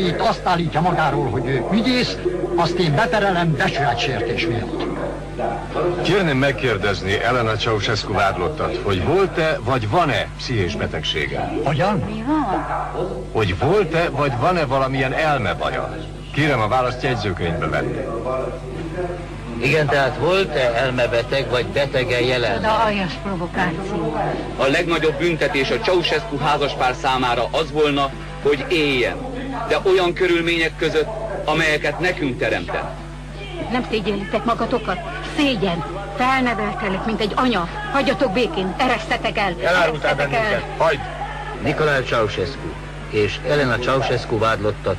Itt azt állítja magáról, hogy ő ügyész, azt én beterelem becsületsértés miatt. Kérném megkérdezni Elena Ceausescu vádlottat, hogy volt-e vagy van-e pszichés betegsége? Hogyan? Mi van? Hogy volt-e vagy van-e valamilyen elmebaja? Kérem a választ jegyzőkönyvbe venni. Igen, tehát volt-e elmebeteg vagy betegen jelen? De aljas provokáció. A legnagyobb büntetés a Ceausescu házaspár számára az volna, hogy éljen, de olyan körülmények között, amelyeket nekünk teremtett. Nem szégyellitek magatokat? Szégyen! Felneveltelek, mint egy anya. Hagyjatok békén, eresztetek el! Elárultál eresztetek el. bennünket. Hagyd! Nikolaj Ceausescu és Elena Ceausescu vádlottat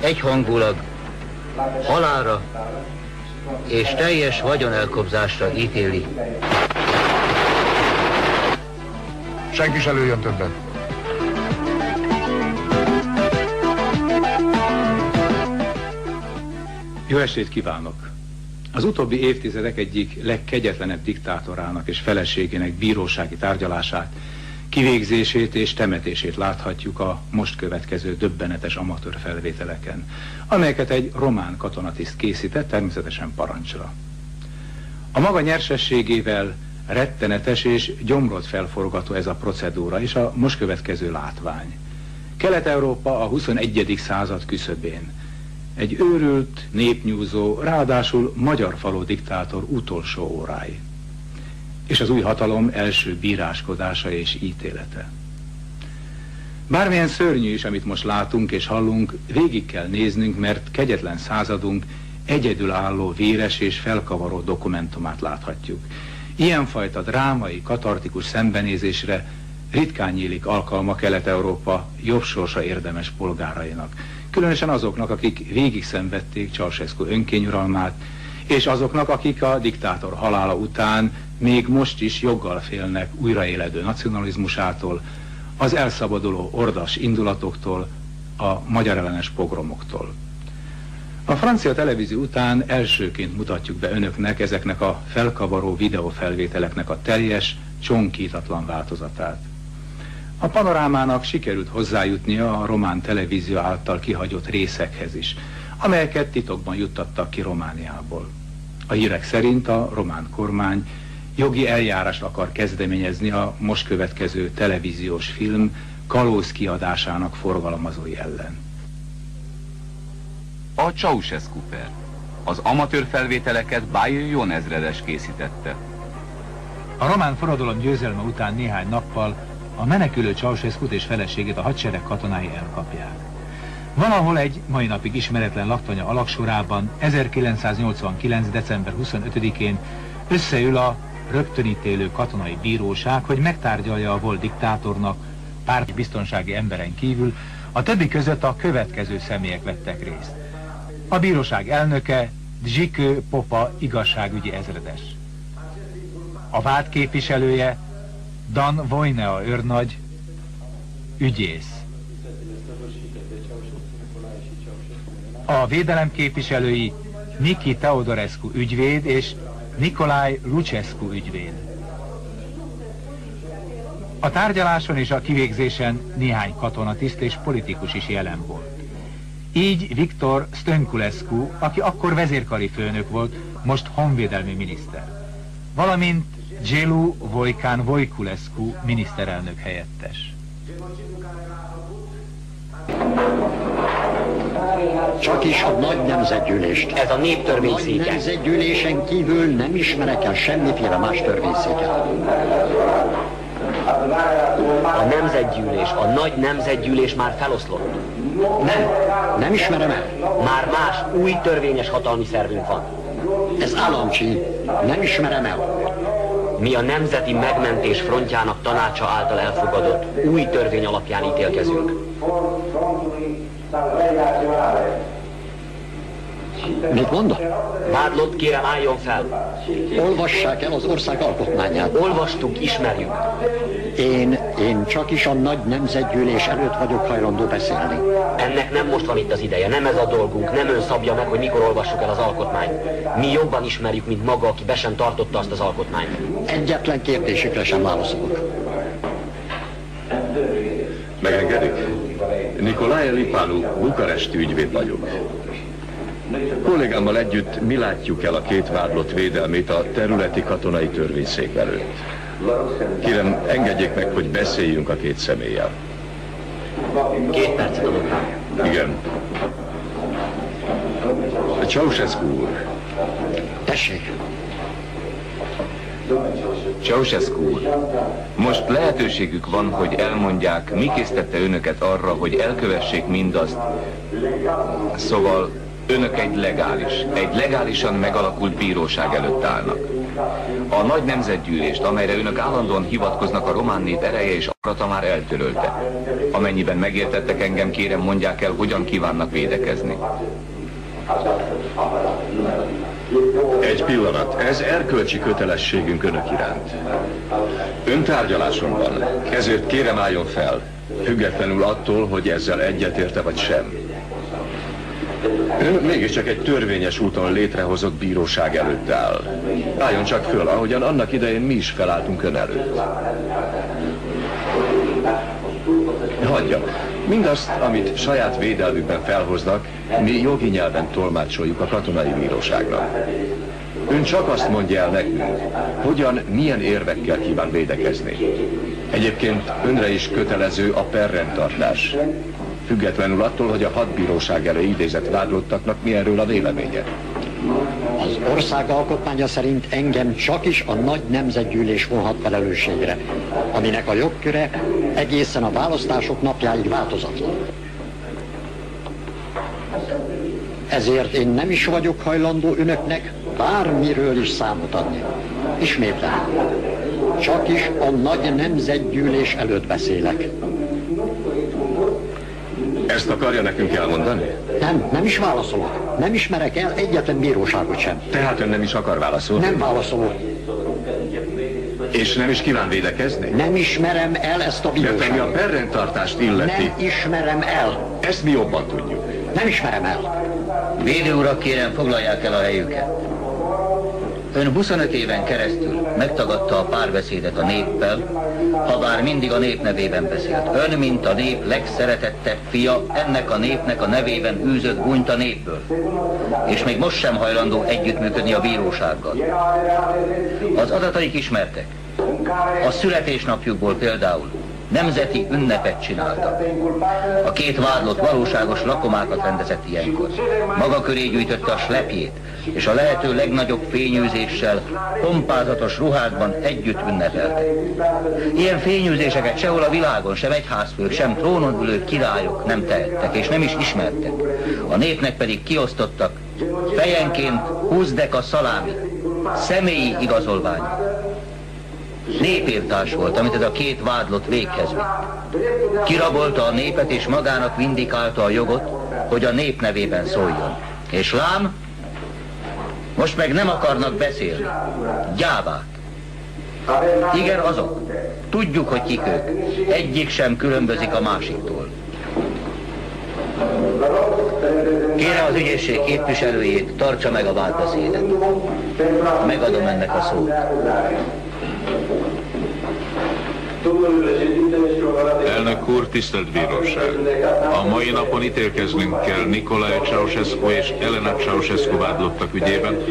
egyhangulag halálra és teljes vagyonelkobzásra ítéli. Senki se lőjön többet. Jó estét kívánok! Az utóbbi évtizedek egyik legkegyetlenebb diktátorának és feleségének bírósági tárgyalását, kivégzését és temetését láthatjuk a most következő döbbenetes amatőr felvételeken, amelyeket egy román katonatiszt készített, természetesen parancsra. A maga nyersességével rettenetes és gyomrot felforgató ez a procedúra és a most következő látvány. Kelet-Európa a 21. század küszöbén. Egy őrült, népnyúzó, ráadásul magyar faló diktátor utolsó órái. És az új hatalom első bíráskodása és ítélete. Bármilyen szörnyű is, amit most látunk és hallunk, végig kell néznünk, mert kegyetlen századunk egyedülálló, véres és felkavaró dokumentumát láthatjuk. Ilyenfajta drámai, katartikus szembenézésre ritkán nyílik alkalma Kelet-Európa jobb sorsa érdemes polgárainak. Különösen azoknak, akik végig szenvedték Ceausescu önkényuralmát, és azoknak, akik a diktátor halála után még most is joggal félnek újraéledő nacionalizmusától, az elszabaduló ordas indulatoktól, a magyar ellenes pogromoktól. A francia televízió után elsőként mutatjuk be önöknek ezeknek a felkavaró videófelvételeknek a teljes, csonkítatlan változatát. A panorámának sikerült hozzájutnia a román televízió által kihagyott részekhez is, amelyeket titokban juttattak ki Romániából. A hírek szerint a román kormány jogi eljárást akar kezdeményezni a most következő televíziós film kalóz kiadásának forgalmazói ellen. A Ceausescu per. Az amatőr felvételeket Bájő Jón ezredes készítette. A román forradalom győzelme után néhány nappal a menekülő ceausescu és feleségét a hadsereg katonái elkapják. Van, ahol egy mai napig ismeretlen laktanya alaksorában 1989. december 25-én összeül a rögtönítélő katonai bíróság, hogy megtárgyalja a volt diktátornak pár biztonsági emberen kívül, a többi között a következő személyek vettek részt. A bíróság elnöke Dzsikő Popa igazságügyi ezredes. A vád képviselője Dan Vojnea őrnagy, ügyész. A védelem képviselői Niki Teodorescu ügyvéd és Nikolaj Lucescu ügyvéd. A tárgyaláson és a kivégzésen néhány katonatiszt és politikus is jelen volt. Így Viktor Stönkulescu, aki akkor vezérkari főnök volt, most honvédelmi miniszter. Valamint Gelu Vojkán Vojkulescu miniszterelnök helyettes. Csak is a nagy nemzetgyűlést. Ez a néptörvény Nagy széke. nemzetgyűlésen kívül nem ismerek el semmiféle más törvényszéket. A nemzetgyűlés, a nagy nemzetgyűlés már feloszlott. Nem, nem ismerem el. Már más, új törvényes hatalmi szervünk van. Ez államcsíny. Nem ismerem el. Mi a Nemzeti Megmentés Frontjának tanácsa által elfogadott új törvény alapján ítélkezünk. Mit mondok? Vádlott, kérem álljon fel. Olvassák el az ország alkotmányát. Olvastuk, ismerjük. Én, én csak is a nagy nemzetgyűlés előtt vagyok hajlandó beszélni. Ennek nem most van itt az ideje, nem ez a dolgunk, nem ön szabja meg, hogy mikor olvassuk el az alkotmányt. Mi jobban ismerjük, mint maga, aki be sem tartotta azt az alkotmányt. Egyetlen kérdésükre sem válaszolok. Megengedik? Nikolaj Lipánu, Bukaresti ügyvéd vagyok. Kollégámmal együtt mi látjuk el a két vádlott védelmét a területi katonai törvényszék előtt. Kérem, engedjék meg, hogy beszéljünk a két személlyel. Két percet adok. Igen. Ceausescu úr, Tessék, Ceausescu úr, most lehetőségük van, hogy elmondják, mi késztette önöket arra, hogy elkövessék mindazt. Szóval önök egy legális, egy legálisan megalakult bíróság előtt állnak. A nagy nemzetgyűlést, amelyre önök állandóan hivatkoznak a román nép ereje és akarata már eltörölte. Amennyiben megértettek engem, kérem mondják el, hogyan kívánnak védekezni. egy pillanat. Ez erkölcsi kötelességünk önök iránt. Ön tárgyaláson ezért kérem álljon fel, függetlenül attól, hogy ezzel egyetérte vagy sem. Ön mégiscsak egy törvényes úton létrehozott bíróság előtt áll. Álljon csak föl, ahogyan annak idején mi is felálltunk ön előtt. Hagyja. Mindazt, amit saját védelmükben felhoznak, mi jogi nyelven tolmácsoljuk a katonai bíróságnak. Ön csak azt mondja el nekünk, hogyan, milyen érvekkel kíván védekezni. Egyébként önre is kötelező a perrendtartás. Függetlenül attól, hogy a hadbíróság elé idézett vádlottaknak mi erről a véleménye. az ország alkotmánya szerint engem csak is a nagy nemzetgyűlés vonhat felelősségre, aminek a jogköre egészen a választások napjáig változatlan. Ezért én nem is vagyok hajlandó önöknek bármiről is számot adni. Ismétlem, csak is a nagy nemzetgyűlés előtt beszélek. Ezt akarja nekünk elmondani? Nem, nem is válaszolok. Nem ismerek el egyetlen bíróságot sem. Tehát ön nem is akar válaszolni? Nem válaszolok. És nem is kíván védekezni? Nem ismerem el ezt a Mert ami a bíróságot. perrendtartást illeti, Nem ismerem el. ezt mi jobban tudjuk. Nem ismerem el. Védő urak, kérem, foglalják el a helyüket. Ön 25 éven keresztül megtagadta a párbeszédet a néppel, ha bár mindig a nép nevében beszélt. Ön, mint a nép legszeretettebb fia, ennek a népnek a nevében űzött gúnyt a népből. És még most sem hajlandó együttműködni a bírósággal. Az adataik ismertek. A születésnapjukból például nemzeti ünnepet csináltak. A két vádlott valóságos lakomákat rendezett ilyenkor. Maga köré gyűjtötte a slepjét, és a lehető legnagyobb fényűzéssel, pompázatos ruhákban együtt ünnepelte. Ilyen fényűzéseket sehol a világon, sem egyházfők, sem trónon ülő királyok nem tehettek, és nem is ismertek. A népnek pedig kiosztottak fejenként 20 deka szalámi, személyi igazolvány. Népírtás volt, amit ez a két vádlott véghez vitt. Kirabolta a népet és magának vindikálta a jogot, hogy a nép nevében szóljon. És lám, most meg nem akarnak beszélni. Gyávák. Igen, azok. Tudjuk, hogy kik ők. Egyik sem különbözik a másiktól. Kérem az ügyészség képviselőjét, tartsa meg a vádbeszédet. Megadom ennek a szót. todo el Elnök úr, tisztelt bíróság! A mai napon ítélkeznünk kell Nikolaj Ceausescu és Elena Ceausescu vádlottak ügyében,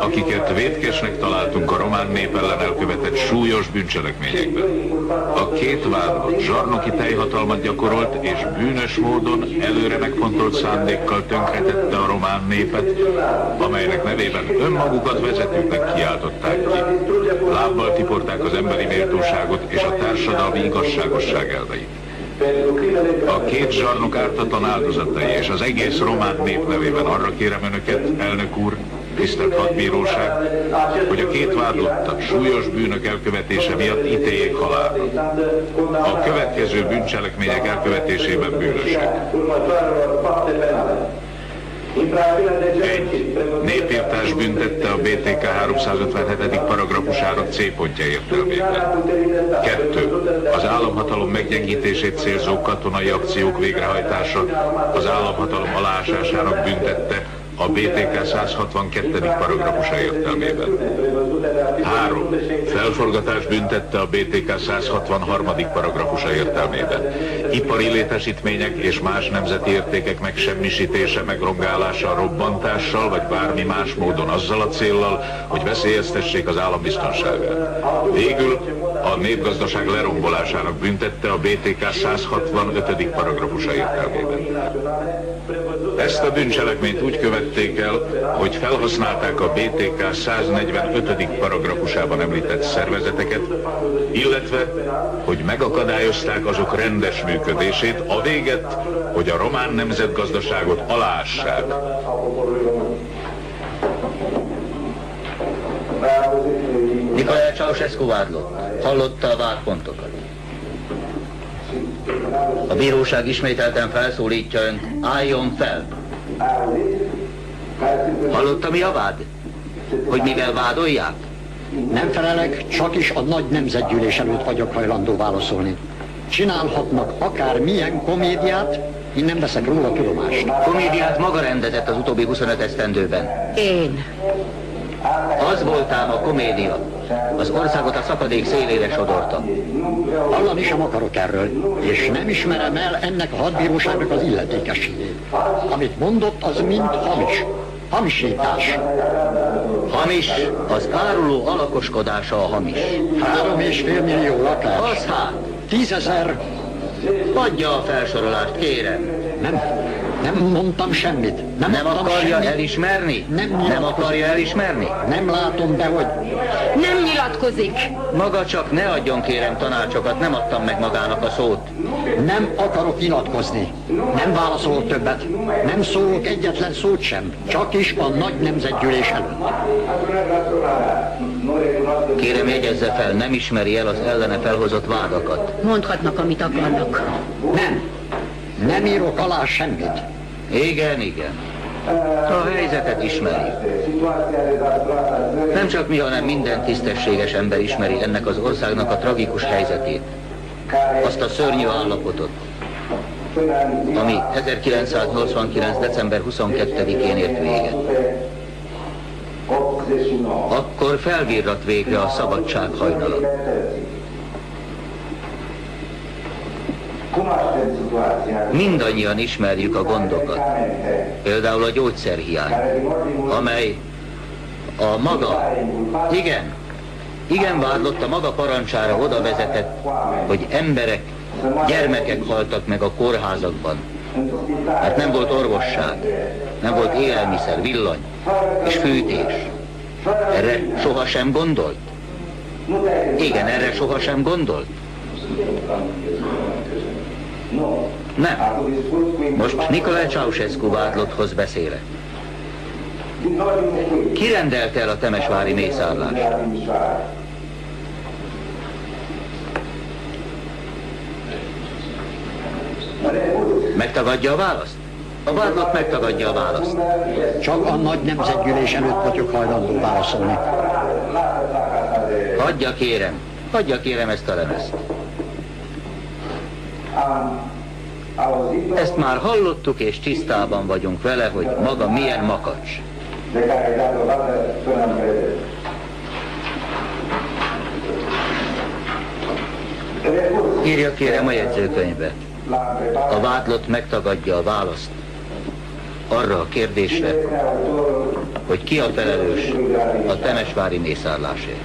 akiket vétkesnek találtunk a román nép ellen elkövetett súlyos bűncselekményekben. A két vádlott zsarnoki teljhatalmat gyakorolt és bűnös módon előre megfontolt szándékkal tönkretette a román népet, amelynek nevében önmagukat vezetőknek kiáltották ki. Lábbal tiporták az emberi méltóságot és a társadalmi igazságosság elveit. A két zsarnok ártatlan áldozatai és az egész román nép nevében arra kérem önöket, elnök úr, tisztelt hadbíróság, hogy a két vádlottat súlyos bűnök elkövetése miatt ítéljék halálra. A következő bűncselekmények elkövetésében bűnösek. Egy. Népírtás büntette a BTK 357. paragrafusára C pontja értelmében. Kettő. Az államhatalom meggyengítését célzó katonai akciók végrehajtása az államhatalom aláásásának büntette a BTK 162. paragrafusa értelmében. 3. Felforgatás büntette a BTK 163. paragrafusa értelmében. Ipari létesítmények és más nemzeti értékek megsemmisítése, megrongálása, robbantással vagy bármi más módon azzal a céllal, hogy veszélyeztessék az állambiztonságát. Végül a népgazdaság lerombolásának büntette a BTK 165. paragrafusa értelmében. Ezt a bűncselekményt úgy követték el, hogy felhasználták a BTK 145. paragrafusában említett szervezeteket, illetve, hogy megakadályozták azok rendes működését, a véget, hogy a román nemzetgazdaságot alássák. Nikolaj Ceausescu vádlott. Hallotta a vádpontokat. A bíróság ismételten felszólítja önt, álljon fel. Hallotta mi a vád? Hogy mivel vádolják? Nem felelek, csak is a nagy nemzetgyűlés előtt vagyok hajlandó válaszolni. Csinálhatnak akár milyen komédiát, én nem veszek róla tudomást. Komédiát maga rendezett az utóbbi 25 esztendőben. Én. Az voltám a komédia. Az országot a szakadék szélére sodorta. Hallani sem akarok erről, és nem ismerem el ennek a hadbíróságnak az illetékességét. Amit mondott, az mind hamis. Hamisítás. Hamis, az áruló alakoskodása a hamis. Három és fél millió lakás. Az hát. Tízezer. Adja a felsorolást, kérem. Nem, nem mondtam semmit. Nem, Nem akarja semmit. elismerni? Nem Nem akarja elismerni? Nem látom be, hogy Nem nyilatkozik. Maga csak ne adjon kérem tanácsokat, nem adtam meg magának a szót. nem akarok nyilatkozni. Nem válaszolok többet. Nem szólok egyetlen szót sem. Csak is a nagy nemzetgyűlés előtt. Kérem jegyezze fel, nem ismeri el az ellene felhozott vádakat. Mondhatnak, amit akarnak. Nem. Nem írok alá semmit. Igen, igen. A helyzetet ismeri. Nem csak mi, hanem minden tisztességes ember ismeri ennek az országnak a tragikus helyzetét. Azt a szörnyű állapotot, ami 1989. december 22-én ért véget. Akkor felvirrat végre a szabadság hajnala. Mindannyian ismerjük a gondokat. Például a gyógyszerhiány, amely a maga, igen, igen vádlott a maga parancsára oda vezetett, hogy emberek, gyermekek haltak meg a kórházakban. Mert nem volt orvosság, nem volt élelmiszer, villany és fűtés. Erre sohasem gondolt? Igen, erre sohasem gondolt? Nem. Most Nikolaj Ceausescu vádlotthoz beszélek. Ki rendelte el a temesvári mészárlást? Megtagadja a választ? A vádlott megtagadja a választ. Csak a nagy nemzetgyűlés előtt vagyok hajlandó válaszolni. Hagyja kérem, hagyja kérem ezt a lemezt. Ezt már hallottuk és tisztában vagyunk vele, hogy maga milyen makacs. Írja kérem a jegyzőkönyvbe. A vádlott megtagadja a választ arra a kérdésre, hogy ki a felelős a temesvári mészárlásért.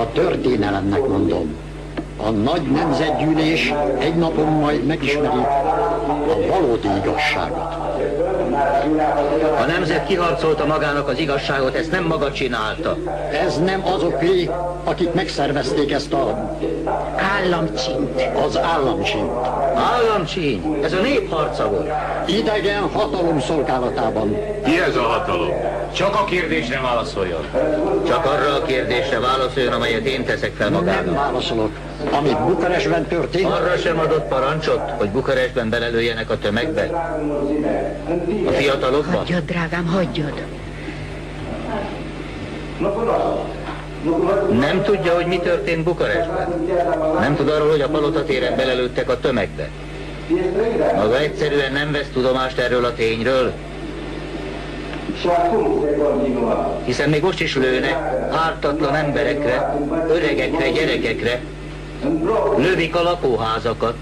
A történelemnek mondom. A nagy nemzetgyűlés egy napon majd megismeri a valódi igazságot. A nemzet kiharcolta magának az igazságot, ezt nem maga csinálta. Ez nem azoké, akik megszervezték ezt a, Államcsint. az államcsint. Államcsíny, ez a nép harca volt. Idegen hatalom szolgálatában. Ki ez a hatalom? Csak a kérdésre válaszoljon. Csak arra a kérdésre válaszoljon, amelyet én teszek fel Nem magának. válaszolok. Ami Bukarestben történt, Arra sem adott parancsot, hogy Bukarestben belelőjenek a tömegbe? A fiatalokba? Hagyjad, drágám, hagyjad. Nem tudja, hogy mi történt Bukarestben. Nem tud arról, hogy a palotatéren belelőttek a tömegbe. Maga egyszerűen nem vesz tudomást erről a tényről. Hiszen még most is lőnek ártatlan emberekre, öregekre, gyerekekre, lövik a lakóházakat.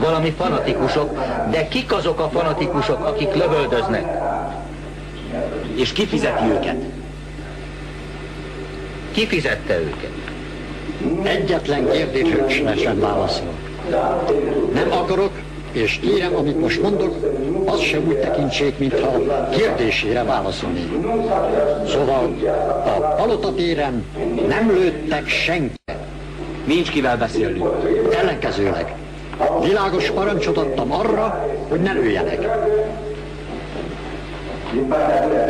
Valami fanatikusok, de kik azok a fanatikusok, akik lövöldöznek? És ki fizeti őket? Ki fizette őket? Egyetlen kérdésre sem válaszol. Nem akarok, és kérem, amit most mondok, az se úgy tekintsék, mintha kérdésére válaszolnék. Szóval a palotatéren nem lőttek senki. Nincs kivel beszélni. Ellenkezőleg. Világos parancsot adtam arra, hogy ne lőjenek.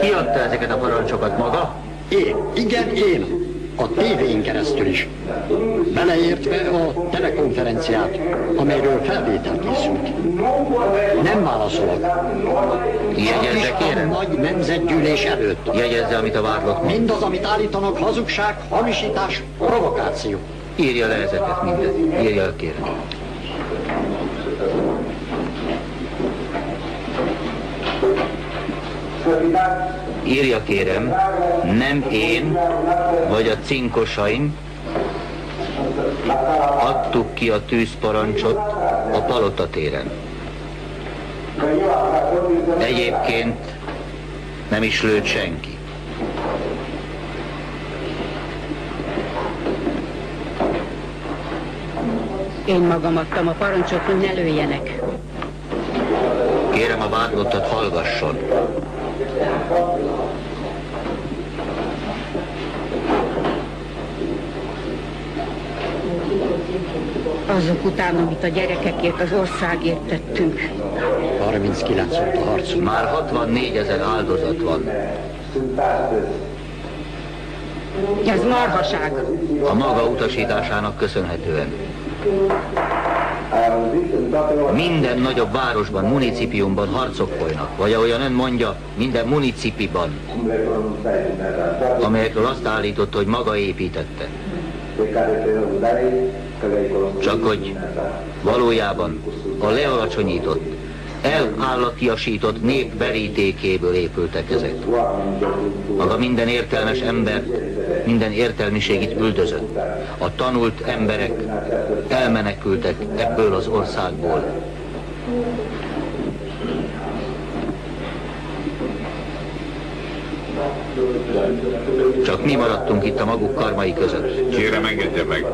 Ki adta ezeket a parancsokat maga? Én, igen, én. A tévén keresztül is. Beleértve a telekonferenciát, amelyről felvétel készült. Nem válaszolok. Jegyezze, is a kérem. nagy nemzetgyűlés előtt. Jegyezze, amit a vádlott. Mindaz, amit állítanak, hazugság, hamisítás, provokáció. Írja le ezeket mindet. Írja le, kérem. Írja kérem, nem én, vagy a cinkosaim adtuk ki a tűzparancsot a palotatéren. Egyébként nem is lőtt senki. Én magam adtam a parancsot, hogy ne lőjenek. Kérem a vádlottat hallgasson. Azok után, amit a gyerekekért, az országért tettünk. 39 óta harcolunk. Már 64 ezer áldozat van. Ez marhaság. A maga utasításának köszönhetően. Minden nagyobb városban, municipiumban harcok folynak, vagy ahogyan ön mondja, minden municipiban, amelyekről azt állította, hogy maga építette. Csak hogy valójában a lealacsonyított, elállattiasított nép verítékéből épültek ezek. Maga minden értelmes ember, minden értelmiségit üldözött. A tanult emberek elmenekültek ebből az országból. Csak mi maradtunk itt a maguk karmai között. Kérem, engedje meg.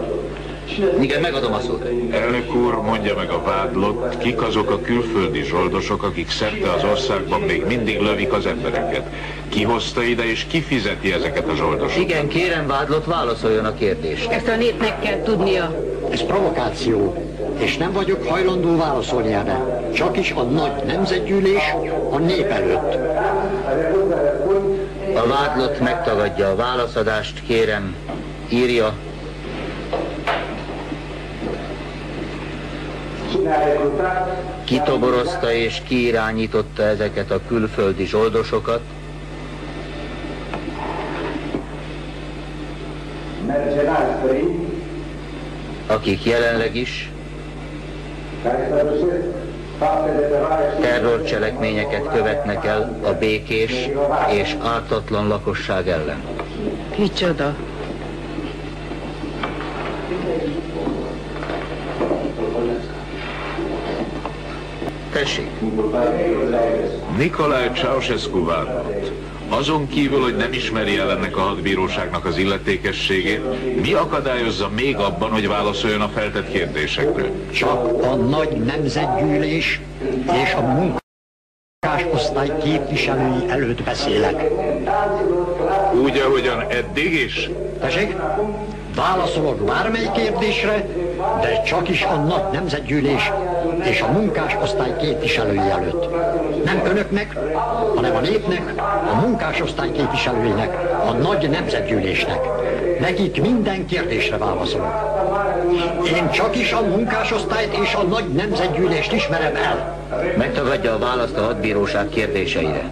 Igen, megadom a szót. Elnök úr, mondja meg a vádlott, kik azok a külföldi zsoldosok, akik szerte az országban még mindig lövik az embereket. Ki hozta ide és ki fizeti ezeket a zsoldosokat? Igen, kérem vádlott, válaszoljon a kérdésre. Ezt a népnek kell tudnia. Ez provokáció, és nem vagyok hajlandó válaszolni erre. Csak is a nagy nemzetgyűlés a nép előtt. A vádlott megtagadja a válaszadást, kérem, írja. Kitoborozta és kiirányította ezeket a külföldi zsoldosokat, akik jelenleg is terrorcselekményeket követnek el a békés és ártatlan lakosság ellen. Kicsoda? Tessék, Nikolaj Ceausescu vádlott. Azon kívül, hogy nem ismeri el ennek a hadbíróságnak az illetékességét, mi akadályozza még abban, hogy válaszoljon a feltett kérdésekre? Csak a nagy nemzetgyűlés és a munkásosztály képviselői előtt beszélek. Úgy, ahogyan eddig is? Tessék? Válaszolok bármely kérdésre, de csak is a nagy nemzetgyűlés és a munkásosztály képviselői előtt. Nem önöknek, hanem a népnek, a munkásosztály képviselőinek, a nagy nemzetgyűlésnek. Nekik minden kérdésre válaszolok. Én csak is a munkásosztályt és a nagy nemzetgyűlést ismerem el. megtagadja a választ a hadbíróság kérdéseire.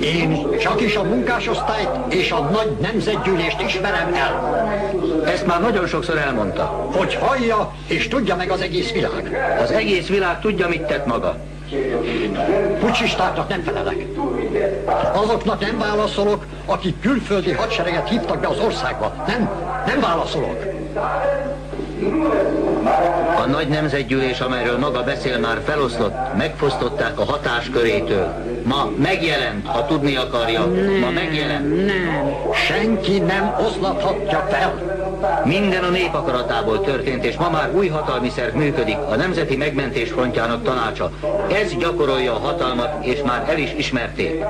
Én csak is a munkásosztályt és a nagy nemzetgyűlést ismerem el. Ezt már nagyon sokszor elmondta. Hogy hallja és tudja meg az egész világ. Az egész világ tudja, mit tett maga. Pucsistáknak nem felelek. Azoknak nem válaszolok, akik külföldi hadsereget hívtak be az országba. Nem, nem válaszolok. A nagy nemzetgyűlés, amelyről maga beszél, már feloszlott, megfosztották a hatáskörétől. Ma megjelent, ha tudni akarja. Ma megjelent. Nem. Senki nem oszlathatja fel. Minden a nép akaratából történt, és ma már új hatalmi szerv működik, a Nemzeti Megmentés Frontjának tanácsa. Ez gyakorolja a hatalmat, és már el is ismerték.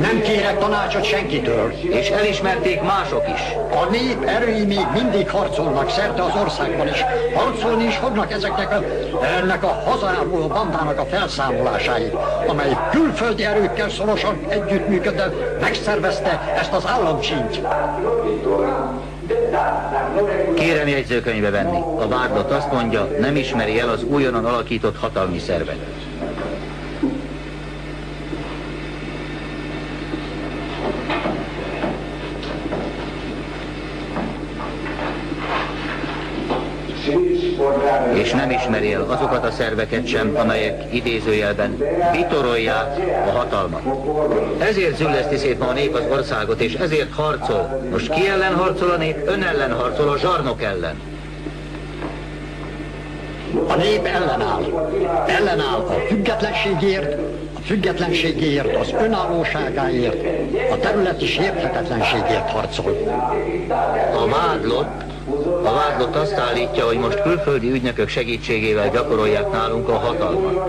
Nem kérek tanácsot senkitől. És elismerték mások is. A nép erői még mindig harcolnak szerte az országban is. Harcolni is fognak ezeknek a, ennek a hazából bandának a felszámolásáig, amely külföldi erőkkel szorosan együttműködve megszervezte ezt az államcsínyt. Kérem jegyzőkönyvbe venni. A vádlott azt mondja, nem ismeri el az újonnan alakított hatalmi szervet. És nem ismeri el azokat a szerveket sem, amelyek idézőjelben bitorolják a hatalmat. Ezért zülleszti szét ma a nép az országot, és ezért harcol. Most ki ellen harcol a nép? Ön ellen harcol, a zsarnok ellen. A nép ellenáll. Ellenáll a függetlenségért, a függetlenségért, az önállóságáért, a területi sérthetetlenségért harcol. A vádlott a vádlott azt állítja, hogy most külföldi ügynökök segítségével gyakorolják nálunk a hatalmat.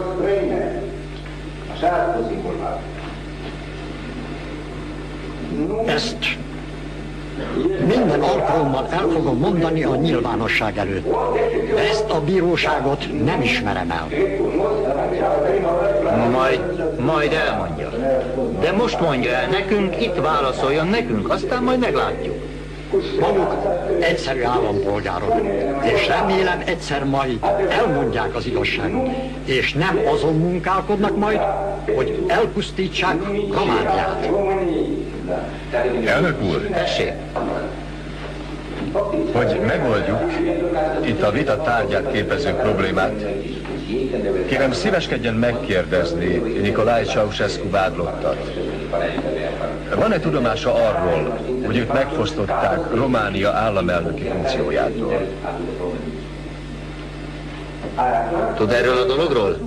Ezt minden alkalommal el fogom mondani a nyilvánosság előtt. Ezt a bíróságot nem ismerem el. Majd, majd elmondja. De most mondja el nekünk, itt válaszoljon nekünk, aztán majd meglátjuk. Maguk egyszerű állampolgárok, és remélem egyszer majd elmondják az igazságot, és nem azon munkálkodnak majd, hogy elpusztítsák Romániát. Elnök úr, Tessék, hogy megoldjuk itt a vita tárgyát képező problémát, kérem szíveskedjen megkérdezni Nikolaj Ceausescu vádlottat. Van-e tudomása arról, hogy őt megfosztották Románia államelnöki funkciójától? tud erről a dologról?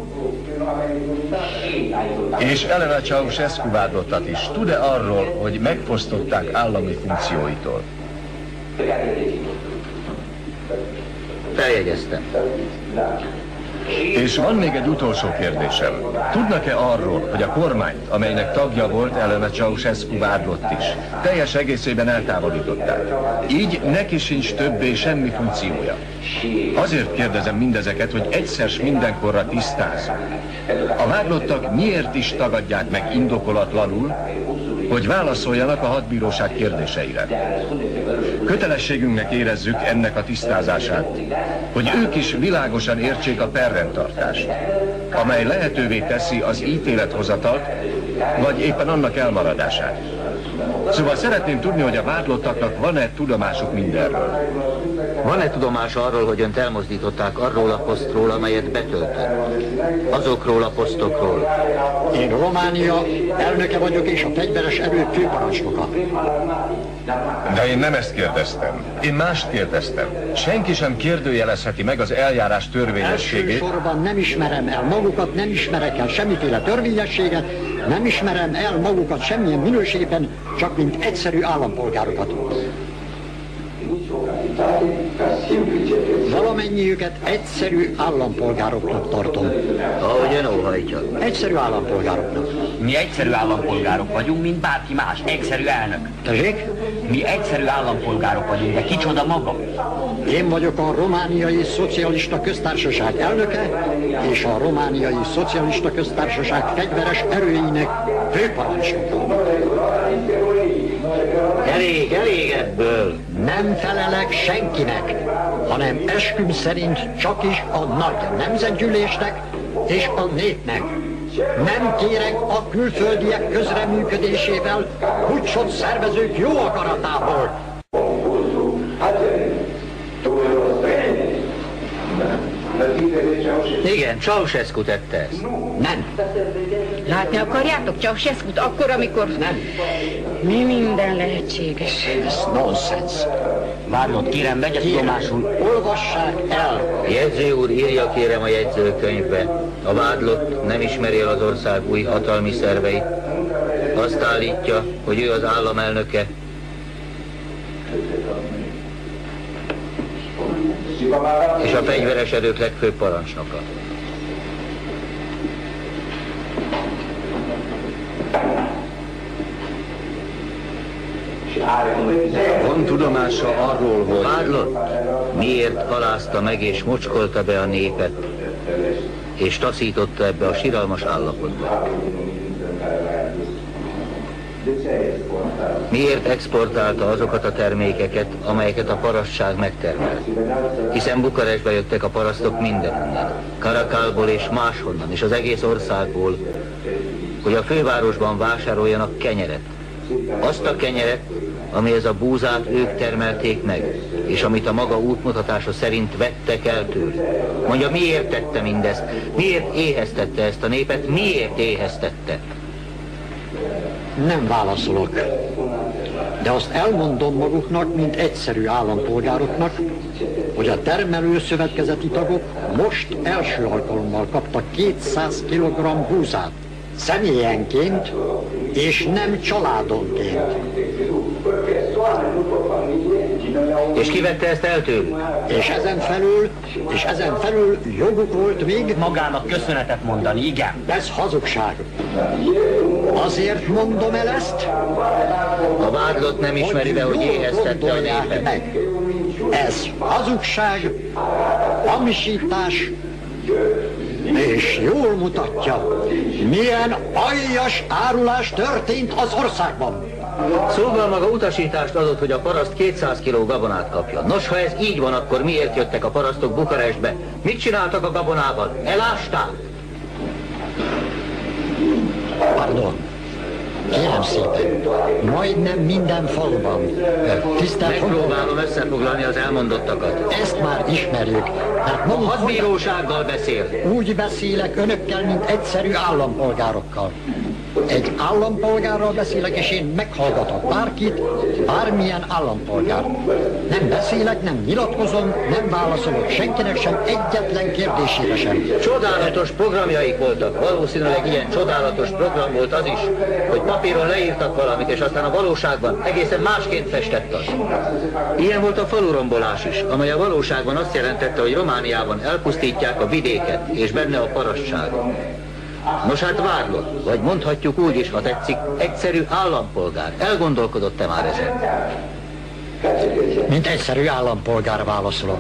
És Elena Ceausescu vádlottat is. Tud-e arról, hogy megfosztották állami funkcióitól? Feljegyeztem. És van még egy utolsó kérdésem. Tudnak-e arról, hogy a kormányt, amelynek tagja volt Elena Ceausescu vádlott is, teljes egészében eltávolították? Így neki sincs többé semmi funkciója. Azért kérdezem mindezeket, hogy egyszer s mindenkorra tisztázzuk. A vádlottak miért is tagadják meg indokolatlanul, hogy válaszoljanak a hadbíróság kérdéseire. Kötelességünknek érezzük ennek a tisztázását, hogy ők is világosan értsék a perrendtartást, amely lehetővé teszi az ítélethozatalt, vagy éppen annak elmaradását. Szóval szeretném tudni, hogy a vádlottaknak van-e tudomásuk mindenről. Van-e tudomása arról, hogy önt elmozdították arról a posztról, amelyet betöltött? Azokról a posztokról. Én Románia elnöke vagyok és a fegyveres erők főparancsnoka. De én nem ezt kérdeztem. Én mást kérdeztem. Senki sem kérdőjelezheti meg az eljárás törvényességét. Elsősorban nem ismerem el magukat, nem ismerek el semmiféle törvényességet, nem ismerem el magukat semmilyen minőségben, csak mint egyszerű állampolgárokat. Valamennyiüket egyszerű állampolgároknak tartom. Ahogy ön óhajtja. Egyszerű állampolgároknak. Mi egyszerű állampolgárok vagyunk, mint bárki más. Egyszerű elnök. Tessék? Mi egyszerű állampolgárok vagyunk, de kicsoda maga? Én vagyok a Romániai Szocialista Köztársaság elnöke, és a Romániai Szocialista Köztársaság fegyveres erőinek főparancsnoka. Elég, elég ebből. Nem felelek senkinek, hanem esküm szerint csak is a nagy nemzetgyűlésnek és a népnek. Nem kérek a külföldiek közreműködésével, pucsot szervezők jó akaratából. Igen, Ceausescu tette ezt. Nem. Látni akarjátok Ceausescu-t akkor, amikor... Nem. Mi minden lehetséges. Ez nonsens. Várlott, kérem, vegye tudomásul. Olvassák el. Jegyző úr, írja kérem a jegyzőkönyvbe. A vádlott nem ismeri el az ország új hatalmi szerveit. Azt állítja, hogy ő az államelnöke, és a fegyveres erők legfőbb parancsnoka. Van tudomása arról, hogy... Vádlott, miért halázta meg és mocskolta be a népet, és taszította ebbe a siralmas állapotba? Miért exportálta azokat a termékeket, amelyeket a parasztság megtermelt? Hiszen Bukarestbe jöttek a parasztok mindenhonnan, Karakálból és máshonnan, és az egész országból, hogy a fővárosban vásároljanak kenyeret. Azt a kenyeret, amihez a búzát ők termelték meg, és amit a maga útmutatása szerint vettek el tőlük. Mondja, miért tette mindezt? Miért éheztette ezt a népet? Miért éheztette? Nem válaszolok. De azt elmondom maguknak, mint egyszerű állampolgároknak, hogy a termelő szövetkezeti tagok most első alkalommal kaptak 200 kg búzát, személyenként, és nem családonként. És ki vette ezt el tőlük? És ezen felül, és ezen felül joguk volt még... Magának köszönetet mondani, igen. Ez hazugság. Azért mondom el ezt, A vádlott nem ismeri be, hogy éheztette a népet. meg. Ez hazugság, hamisítás, és jól mutatja, milyen aljas árulás történt az országban. Szóval maga utasítást adott, hogy a paraszt 200 kg gabonát kapja. Nos, ha ez így van, akkor miért jöttek a parasztok Bukarestbe? Mit csináltak a gabonával? Elásták? Pardon. Kérem szépen, majdnem minden faluban. Tisztelt Megpróbálom összefoglalni az elmondottakat. Ezt már ismerjük, mert maguk Hadbírósággal beszél. úgy beszélek önökkel, mint egyszerű állampolgárokkal. Egy állampolgárral beszélek, és én meghallgatok bárkit, bármilyen állampolgár. Nem beszélek, nem nyilatkozom, nem válaszolok senkinek sem, egyetlen kérdésére sem. Csodálatos programjaik voltak. Valószínűleg ilyen csodálatos program volt az is, hogy papíron leírtak valamit, és aztán a valóságban egészen másként festett az. Ilyen volt a falurombolás is, amely a valóságban azt jelentette, hogy Romániában elpusztítják a vidéket, és benne a parasság. Nos hát vádlott, vagy mondhatjuk úgy is, ha tetszik, egyszerű állampolgár. Elgondolkodott-e már ezen? Mint egyszerű állampolgár válaszolok.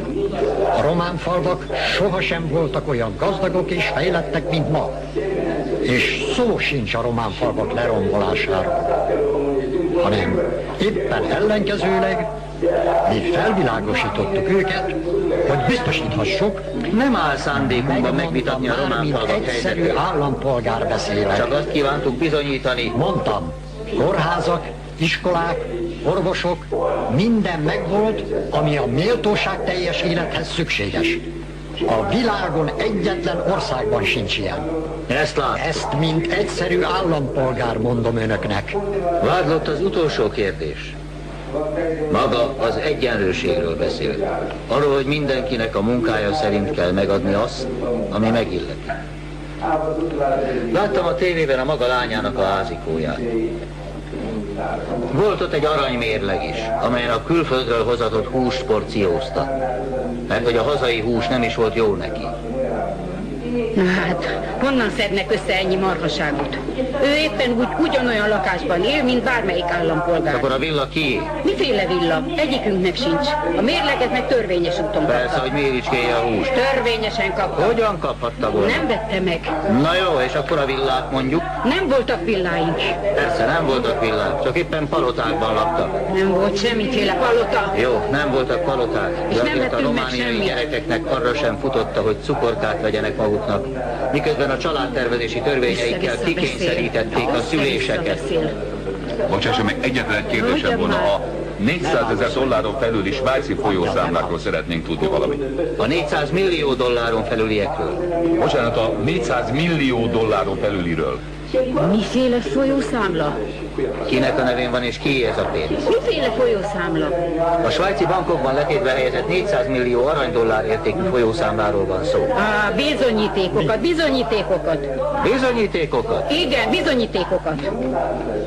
A román falvak sohasem voltak olyan gazdagok és fejlettek, mint ma. És szó sincs a román falvak lerombolásáról. Hanem éppen ellenkezőleg mi felvilágosítottuk őket, hogy biztosíthassuk, Nem áll szándékunkban megvitatni a román falvak egyszerű állampolgár beszélek. Csak azt kívántuk bizonyítani, Mondtam, kórházak, iskolák, orvosok, minden megvolt, ami a méltóság teljes élethez szükséges. A világon egyetlen országban sincs ilyen. ezt lát. Ezt, mint egyszerű állampolgár mondom önöknek. Vádlott az utolsó kérdés. Maga az egyenlőségről beszélt. Arról, hogy mindenkinek a munkája szerint kell megadni azt, ami megilleti. Láttam a tévében a maga lányának a házikóját. Volt ott egy aranymérleg is, amelyen a külföldről hozatott húst porciózta. Mert hogy a hazai hús nem is volt jó neki. Na hát, honnan szednek össze ennyi marhaságot? Ő éppen úgy, ugyanolyan lakásban él, mint bármelyik állampolgár. Akkor a villa kié? Miféle villa? Egyikünknek sincs. A mérleget meg törvényes úton Persze, kapta. hogy méricskéje a húst. Törvényesen kapta. Hogyan kaphatta volna? Nem vette meg. Na jó, és akkor a villát mondjuk? Nem voltak villáink. Persze, nem voltak villák, csak éppen palotákban laktak. Nem volt semmiféle palota. Jó, nem voltak paloták, És de nem a romániai gyerekeknek arra sem futotta, hogy cukorkát vegyenek maguknak, miközben Miközben a családtervezési törvényeikkel kikényszerítették a szüléseket. Bocsássa meg, egyetlen egy kérdésem volna. A 400 ezer dolláron felüli svájci folyószámlákról szeretnénk tudni valamit. A 400 millió dolláron felüliekről. Bocsánat, a 400 millió dolláron felüliről. Miféle folyószámla? Kinek a nevén van és ki ez a pénz? Miféle folyószámla? A svájci bankokban letétve helyezett 400 millió aranydollár értékű folyószámláról van szó. A bizonyítékokat, bizonyítékokat. Bizonyítékokat? Igen, bizonyítékokat.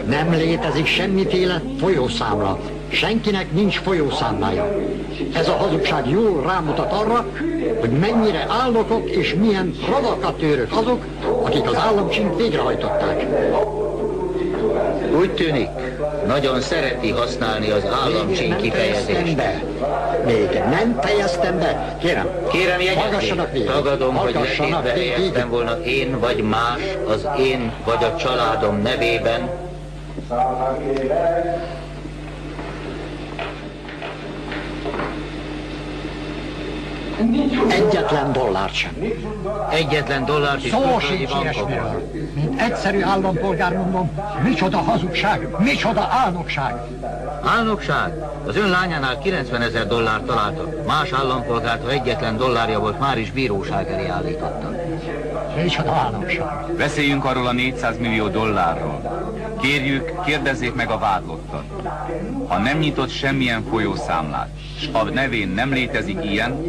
Nem létezik semmiféle folyószámla. Senkinek nincs folyószámlája. Ez a hazugság jól rámutat arra, hogy mennyire állokok és milyen provokatőrök azok, akik az államcsint végrehajtották. Úgy tűnik, nagyon szereti használni az államcsíny kifejezést. Még nem fejeztem be. Kérem, Kérem végig. Tagadom, hogy letétbe helyeztem volna én vagy más az én vagy a családom nevében. Egyetlen dollárt sem. Egyetlen dollárt is Szó sincs ilyesmiről. Mint egyszerű állampolgár mondom, micsoda hazugság, micsoda álnokság. Álnokság? Az ön lányánál 90 ezer dollárt találtak. Más állampolgárt, ha egyetlen dollárja volt, már is bíróság elé állítottak. Micsoda államság. Beszéljünk arról a 400 millió dollárról. Kérjük, kérdezzék meg a vádlottat. Ha nem nyitott semmilyen folyószámlát, s a nevén nem létezik ilyen,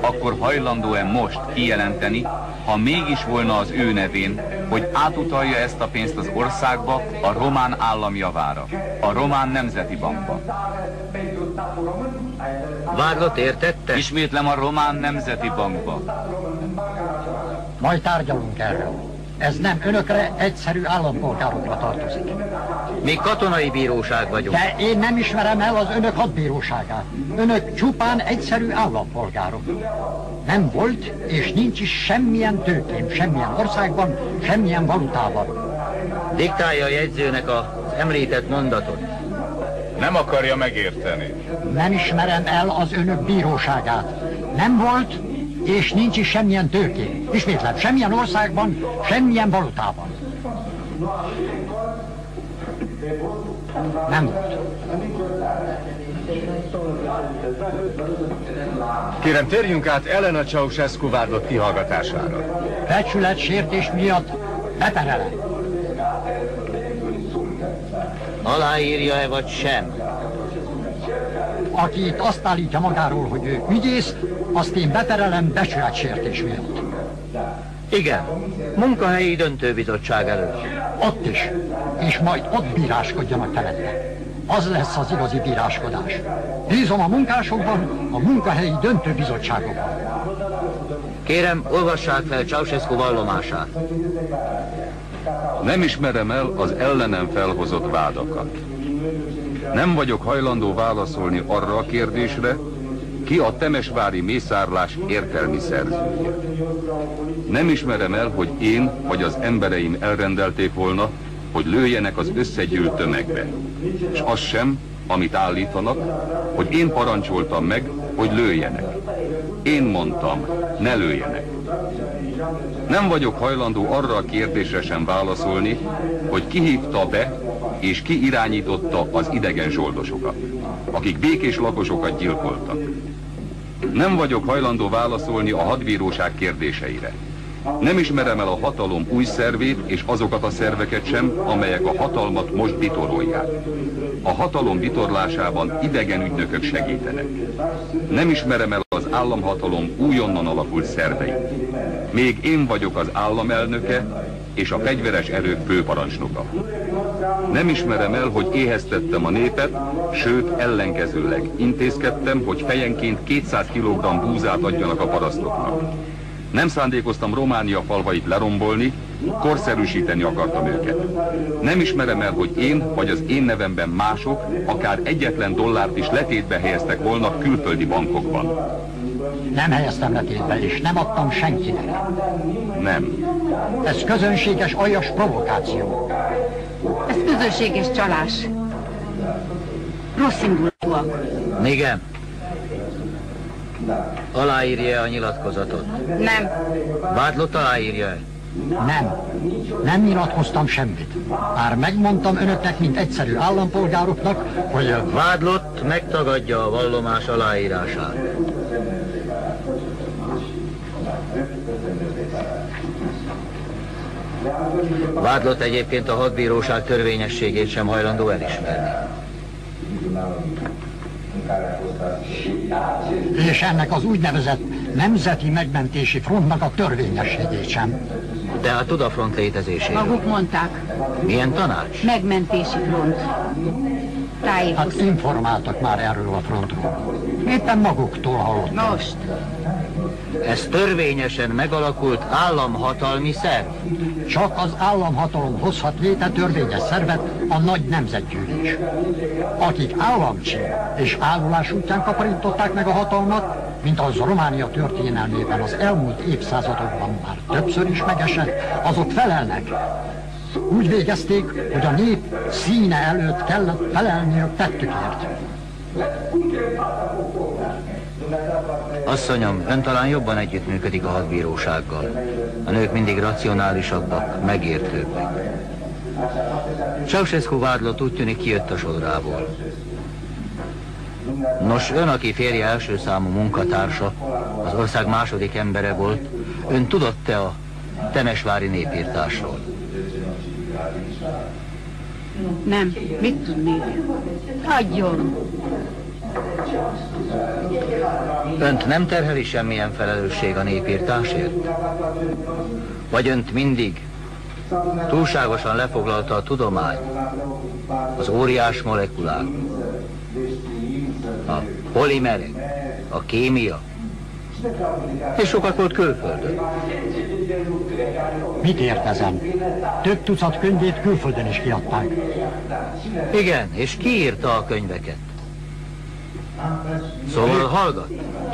akkor hajlandó-e most kijelenteni, ha mégis volna az ő nevén, hogy átutalja ezt a pénzt az országba a román állam javára, a román nemzeti bankba. Vádlott értette? Ismétlem a román nemzeti bankba. Majd tárgyalunk erről. Ez nem önökre, egyszerű állampolgárokra tartozik. Mi katonai bíróság vagyunk. De én nem ismerem el az önök hadbíróságát. Önök csupán egyszerű állampolgárok. Nem volt, és nincs is semmilyen tőkén, semmilyen országban, semmilyen valutában. Diktálja a jegyzőnek az említett mondatot. Nem akarja megérteni. Nem ismerem el az önök bíróságát. Nem volt, és nincs is semmilyen tőkén. Ismétlem, semmilyen országban, semmilyen valutában. Nem volt. Kérem, térjünk át Elena Ceausescu vádlott kihallgatására. Becsületsértés miatt beperelem. Aláírja-e vagy sem? Aki itt azt állítja magáról, hogy ő ügyész, azt én beperelem becsületsértés miatt. Igen, munkahelyi döntőbizottság előtt. Ott is. És majd ott bíráskodjanak felette. Az lesz az igazi bíráskodás. Bízom a munkásokban, a munkahelyi döntőbizottságokban. Kérem, olvassák fel Ceausescu vallomását. Nem ismerem el az ellenem felhozott vádakat. Nem vagyok hajlandó válaszolni arra a kérdésre, ki a Temesvári mészárlás értelmi szerzője. Nem ismerem el, hogy én vagy az embereim elrendelték volna, hogy lőjenek az összegyűlt tömegbe. És az sem, amit állítanak, hogy én parancsoltam meg, hogy lőjenek. Én mondtam, ne lőjenek. Nem vagyok hajlandó arra a kérdésre sem válaszolni, hogy ki hívta be és ki irányította az idegen zsoldosokat, akik békés lakosokat gyilkoltak. Nem vagyok hajlandó válaszolni a hadbíróság kérdéseire. Nem ismerem el a hatalom új szervét és azokat a szerveket sem, amelyek a hatalmat most bitorolják. A hatalom bitorlásában idegen ügynökök segítenek. Nem ismerem el az államhatalom újonnan alakult szerveit. Még én vagyok az államelnöke és a fegyveres erők főparancsnoka. Nem ismerem el, hogy éheztettem a népet, sőt ellenkezőleg intézkedtem, hogy fejenként 200 kg búzát adjanak a parasztoknak. Nem szándékoztam Románia falvait lerombolni, korszerűsíteni akartam őket. Nem ismerem el, hogy én vagy az én nevemben mások akár egyetlen dollárt is letétbe helyeztek volna külföldi bankokban. Nem helyeztem letétbe, és nem adtam senkinek. Nem. Ez közönséges aljas provokáció. Ez közönséges csalás. Rossz indulatúak. Igen. Aláírja a nyilatkozatot. Nem. Vádlott aláírja -e? Nem. Nem nyilatkoztam semmit. Már megmondtam önöknek, mint egyszerű állampolgároknak, hogy... Vádlott megtagadja a vallomás aláírását. Vádlott egyébként a hadbíróság törvényességét sem hajlandó elismerni. És ennek az úgynevezett Nemzeti Megmentési Frontnak a törvényességét sem. Tehát tud a front létezését. Maguk mondták. Milyen tanács? Megmentési front. Hát informáltak már erről a frontról. Éppen maguktól hallottam. Most. Ez törvényesen megalakult államhatalmi szerv. Csak az államhatalom hozhat létre törvényes szervet, a nagy nemzetgyűlés. Akik államcsin és árulás útján kaparították meg a hatalmat, mint az Románia történelmében az elmúlt évszázadokban már többször is megesett, azok felelnek. Úgy végezték, hogy a nép színe előtt kellett felelniük tettükért. Asszonyom, ön talán jobban együttműködik a hadbírósággal. A nők mindig racionálisabbak, megértőbbek. Ceausescu vádlott úgy tűnik kijött a sodrából. Nos, ön, aki férje első számú munkatársa, az ország második embere volt, ön tudott-e a Temesvári népírtásról? Nem. Mit tudnék? Hagyjon. Önt nem terheli semmilyen felelősség a népírtásért? Vagy önt mindig túlságosan lefoglalta a tudomány, az óriás molekulák, a polimerek, a kémia, és sokat volt külföldön. Mit ért ezen? Több tucat könyvét külföldön is kiadták. Igen, és ki írta a könyveket? Szóval hallgat.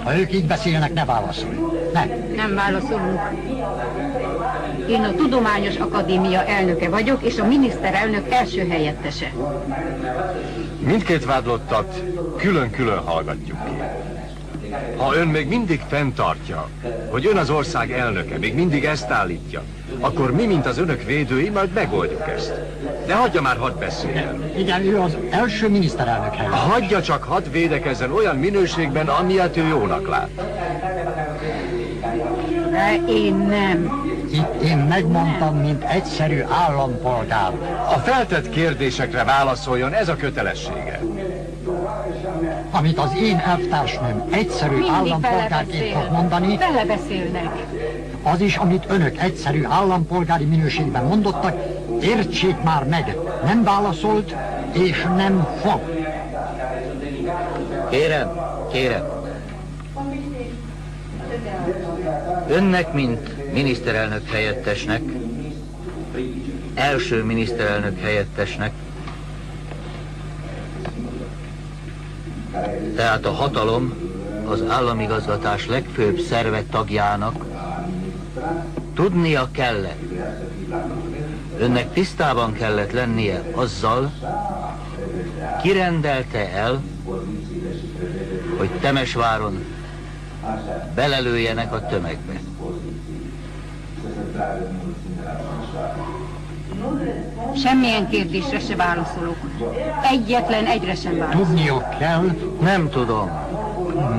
Ha ők így beszélnek, ne válaszolj. Nem. Nem válaszolunk. Én a Tudományos Akadémia elnöke vagyok, és a miniszterelnök első helyettese. Mindkét vádlottat külön-külön hallgatjuk ki. Ha ön még mindig fenntartja, hogy ön az ország elnöke, még mindig ezt állítja, akkor mi, mint az önök védői, majd megoldjuk ezt. De hagyja már, hadd beszéljen. Igen, ő az első miniszterelnök helyettes. Hagyja csak, hadd védekezzen olyan minőségben, amilyet ő jónak lát. De én nem. Itt én megmondtam, mint egyszerű állampolgár. A feltett kérdésekre válaszoljon, ez a kötelessége. Amit az én elvtársnőm egyszerű Mindig állampolgárként fog mondani, Belebeszélnek. az is, amit önök egyszerű állampolgári minőségben mondottak, értsék már meg. Nem válaszolt, és nem fog. Kérem, kérem. Önnek, mint miniszterelnök helyettesnek, első miniszterelnök helyettesnek, tehát a hatalom az államigazgatás legfőbb szerve tagjának tudnia kellett, önnek tisztában kellett lennie azzal, kirendelte el, hogy Temesváron belelőjenek a tömegbe. Semmilyen kérdésre se válaszolok. Egyetlen egyre sem válaszolok. Tudniuk kell, Nem tudom.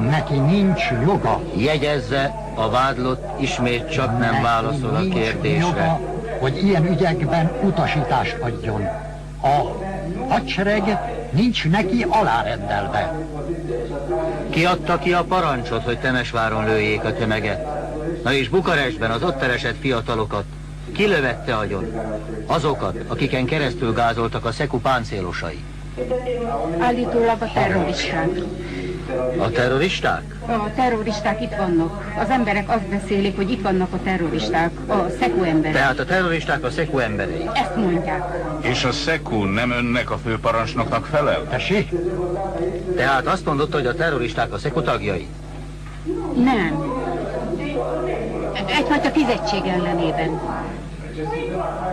neki nincs joga. Jegyezze, a vádlott ismét csak nem válaszol a kérdésre. Joga, hogy ilyen ügyekben utasítást adjon. A hadsereg nincs neki alárendelve. Ki adta ki a parancsot, hogy Temesváron lőjék a tömeget? Na és Bukarestben az ott elesett fiatalokat kilövette agyon? Azokat, akiken keresztül gázoltak a Szeku páncélosai. Állítólag a terroristák. A terroristák? A terroristák itt vannak. Az emberek azt beszélik, hogy itt vannak a terroristák, a szekú emberek. Tehát a terroristák a Szeku emberei. Ezt mondják. És a Szekú nem önnek a főparancsnoknak felel? Tessék? Tehát azt mondotta, hogy a terroristák a Szeku tagjai? Nem. Egyfajta fizetség ellenében.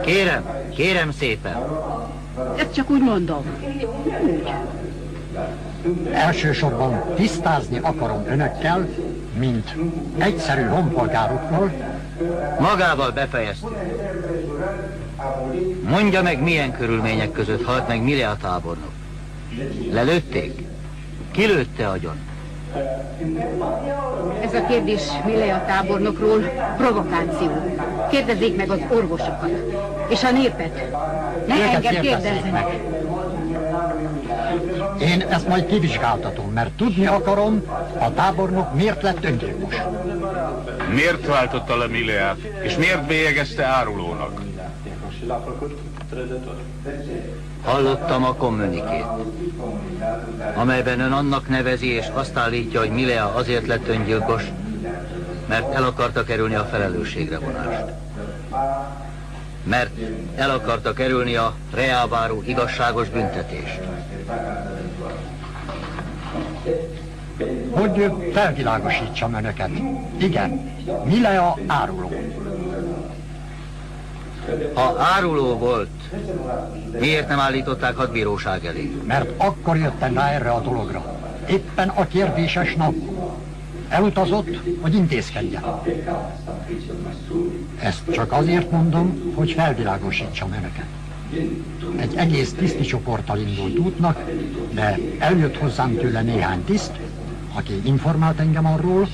Kérem, kérem szépen. Ezt csak úgy mondom. Úgy. Elsősorban tisztázni akarom önökkel, mint egyszerű honpolgárokkal, Magával befejeztük. Mondja meg, milyen körülmények között halt meg Milea tábornok. Lelőtték? Ki lőtte agyon? Ez a kérdés Milea tábornokról provokáció. Kérdezzék meg az orvosokat. És a népet. Ne Őket engem kérdezzenek. meg. Én ezt majd kivizsgáltatom, mert tudni akarom, a tábornok miért lett öngyilkos. Miért váltotta le Mileát, és miért bélyegezte árulónak? Hallottam a kommunikét, amelyben ön annak nevezi és azt állítja, hogy Milea azért lett öngyilkos, mert el akarta kerülni a felelősségre vonást. Mert el akarta kerülni a reálváró igazságos büntetést. Hogy felvilágosítsam önöket. Igen, Milea áruló. Ha áruló volt, miért nem állították hadbíróság elé? Mert akkor jöttem rá erre a dologra. Éppen a kérdéses nap. Elutazott, hogy intézkedjen. Ezt csak azért mondom, hogy felvilágosítsam önöket. Egy egész tiszti csoporttal indult útnak, de eljött hozzám tőle néhány tiszt, aki informált engem arról,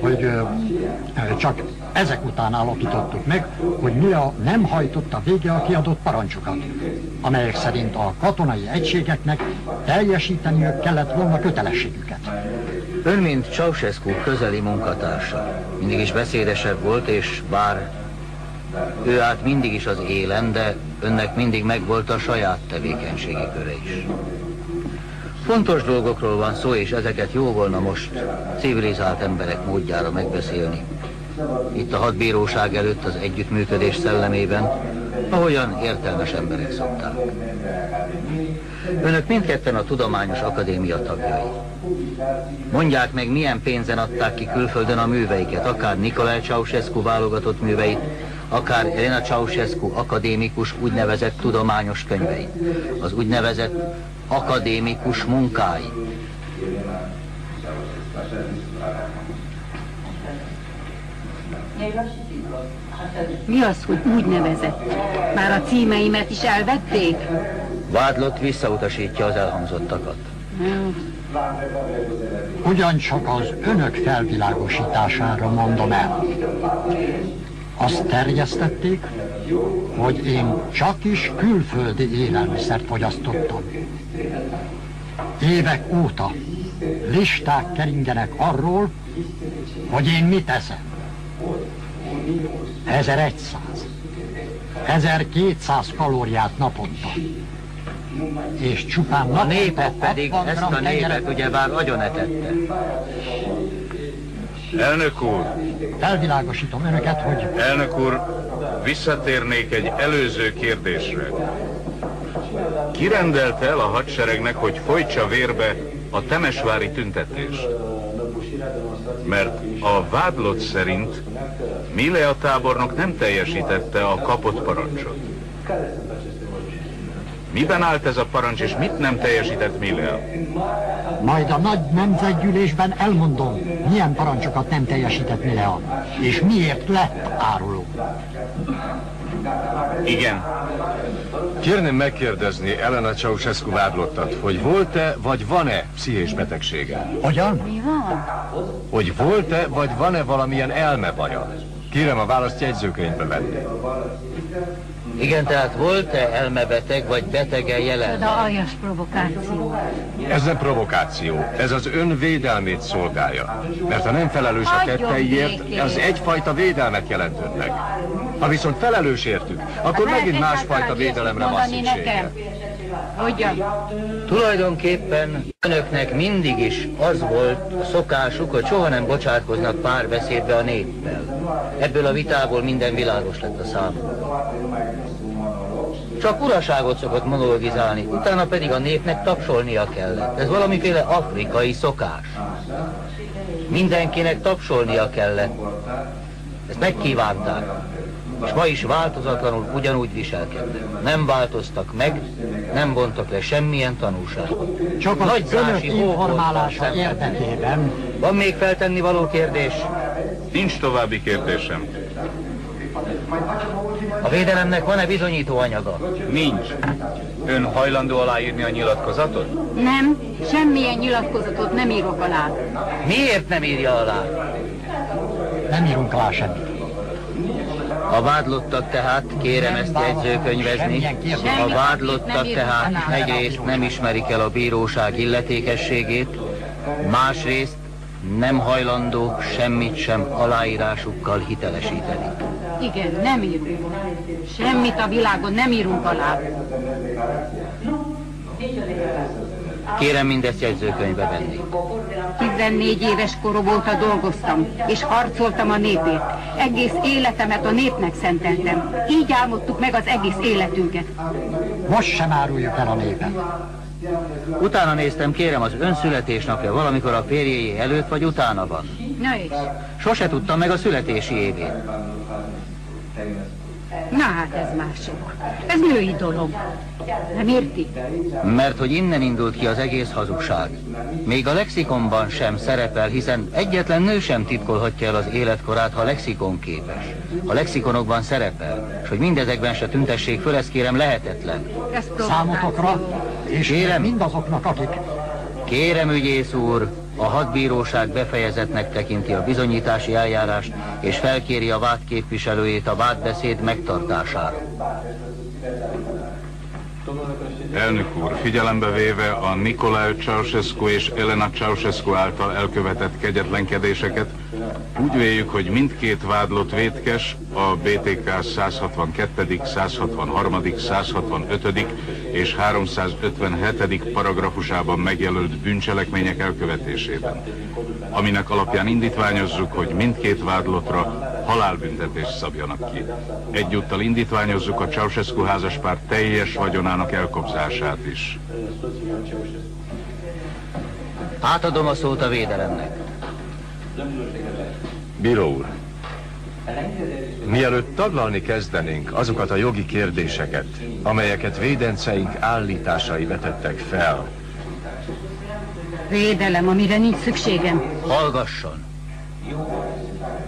hogy csak ezek után állapítottuk meg, hogy Mia nem hajtotta végre a kiadott parancsokat, amelyek szerint a katonai egységeknek teljesíteniük kellett volna kötelességüket. Ön, mint Ceausescu közeli munkatársa, mindig is beszédesebb volt, és bár ő állt mindig is az élen, de önnek mindig megvolt a saját tevékenységi köre is. Fontos dolgokról van szó, és ezeket jó volna most civilizált emberek módjára megbeszélni. Itt a hadbíróság előtt az együttműködés szellemében, ahogyan értelmes emberek szokták. Önök mindketten a Tudományos Akadémia tagjai. Mondják meg, milyen pénzen adták ki külföldön a műveiket, akár Nikolaj Ceausescu válogatott műveit, akár Elena Ceausescu akadémikus úgynevezett tudományos könyveit, az úgynevezett akadémikus munkáit. Mi az, hogy úgy nevezett? Már a címeimet is elvették? Vádlott visszautasítja az elhangzottakat. Ugyancsak az önök felvilágosítására mondom el. Azt terjesztették, hogy én csak is külföldi élelmiszert fogyasztottam. Évek óta listák keringenek arról, hogy én mit eszem. 1100, 1200 kalóriát naponta. És csupán A népet pedig 60 ezt a népet ugyebár agyonetette. Elnök úr, Felvilágosítom önöket, hogy elnök úr, visszatérnék egy előző kérdésre. Ki rendelte el a hadseregnek, hogy folytsa vérbe a temesvári tüntetést? Mert a vádlott szerint Milea tábornok nem teljesítette a kapott parancsot. Miben állt ez a parancs, és mit nem teljesített Milea? majd a nagy nemzetgyűlésben elmondom, milyen parancsokat nem teljesített Milea, és miért lett áruló. Igen. Kérném megkérdezni Elena Ceausescu vádlottat, hogy volt-e vagy van-e pszichés betegsége? Hogyan? Mi van? Hogy volt-e vagy van-e valamilyen elmebaja? Kérem a választ jegyzőkönyvbe venni. Igen, tehát volt-e elmebeteg vagy betege jelen? De aljas provokáció. Ez nem provokáció, ez az ön védelmét szolgálja. Mert ha nem felelős a tetteiért, az egyfajta védelmet jelent önnek. Ha viszont felelős értük, akkor Lehet megint másfajta védelemre van szüksége. Hogyan? Tulajdonképpen önöknek mindig is az volt szokásuk, hogy soha nem bocsátkoznak párbeszédbe a néppel. Ebből a vitából minden világos lett a számomra. Csak uraságot szokott monologizálni, utána pedig a népnek tapsolnia kellett. Ez valamiféle afrikai szokás. Mindenkinek tapsolnia kellett. Ezt megkívánták. És ma is változatlanul ugyanúgy viselkednek. Nem változtak meg, nem bontak le semmilyen tanulságot. Csak az Nagy önök informálása érdekében Van még feltenni való kérdés? Nincs további kérdésem. A védelemnek van-e bizonyító anyaga? Nincs. Ön hajlandó aláírni a nyilatkozatot? Nem, semmilyen nyilatkozatot nem írok alá. Miért nem írja alá? Nem írunk alá semmit. A vádlottak tehát, kérem ezt jegyzőkönyvezni, a vádlottak tehát egyrészt nem ismerik el a bíróság illetékességét, másrészt nem hajlandó semmit sem aláírásukkal hitelesíteni. Igen, nem írunk. Semmit a világon nem írunk alá. Kérem mindezt jegyzőkönyvbe venni. 14 éves korom óta dolgoztam, és harcoltam a népért. Egész életemet a népnek szenteltem. Így álmodtuk meg az egész életünket. Most sem áruljuk el a népet. Utána néztem, kérem, az ön születésnapja valamikor a férjéjé előtt vagy utána van. Na és? Sose tudtam meg a születési évét. Na hát ez mások. Ez női dolog. Nem érti? Mert hogy innen indult ki az egész hazugság. Még a lexikonban sem szerepel, hiszen egyetlen nő sem titkolhatja el az életkorát, ha lexikon képes. A lexikonokban szerepel, és hogy mindezekben se tüntessék föl, ezt kérem lehetetlen. Számotokra, és Kérem. mindazoknak, akik Kérem, ügyész úr, a hadbíróság befejezetnek tekinti a bizonyítási eljárást, és felkéri a vád képviselőjét a vádbeszéd megtartására. Elnök úr, figyelembe véve a Nicolae Ceausescu és Elena Ceausescu által elkövetett kegyetlenkedéseket, úgy véljük, hogy mindkét vádlott vétkes a BTK 162., 163., 165. és 357. paragrafusában megjelölt bűncselekmények elkövetésében, aminek alapján indítványozzuk, hogy mindkét vádlottra halálbüntetést szabjanak ki. Egyúttal indítványozzuk a Ceausescu házaspár teljes vagyonának elkobzását is. Átadom a szót a védelemnek. Bíró úr, mielőtt taglalni kezdenénk azokat a jogi kérdéseket, amelyeket védenceink állításai vetettek fel, Védelem, amire nincs szükségem. Hallgasson!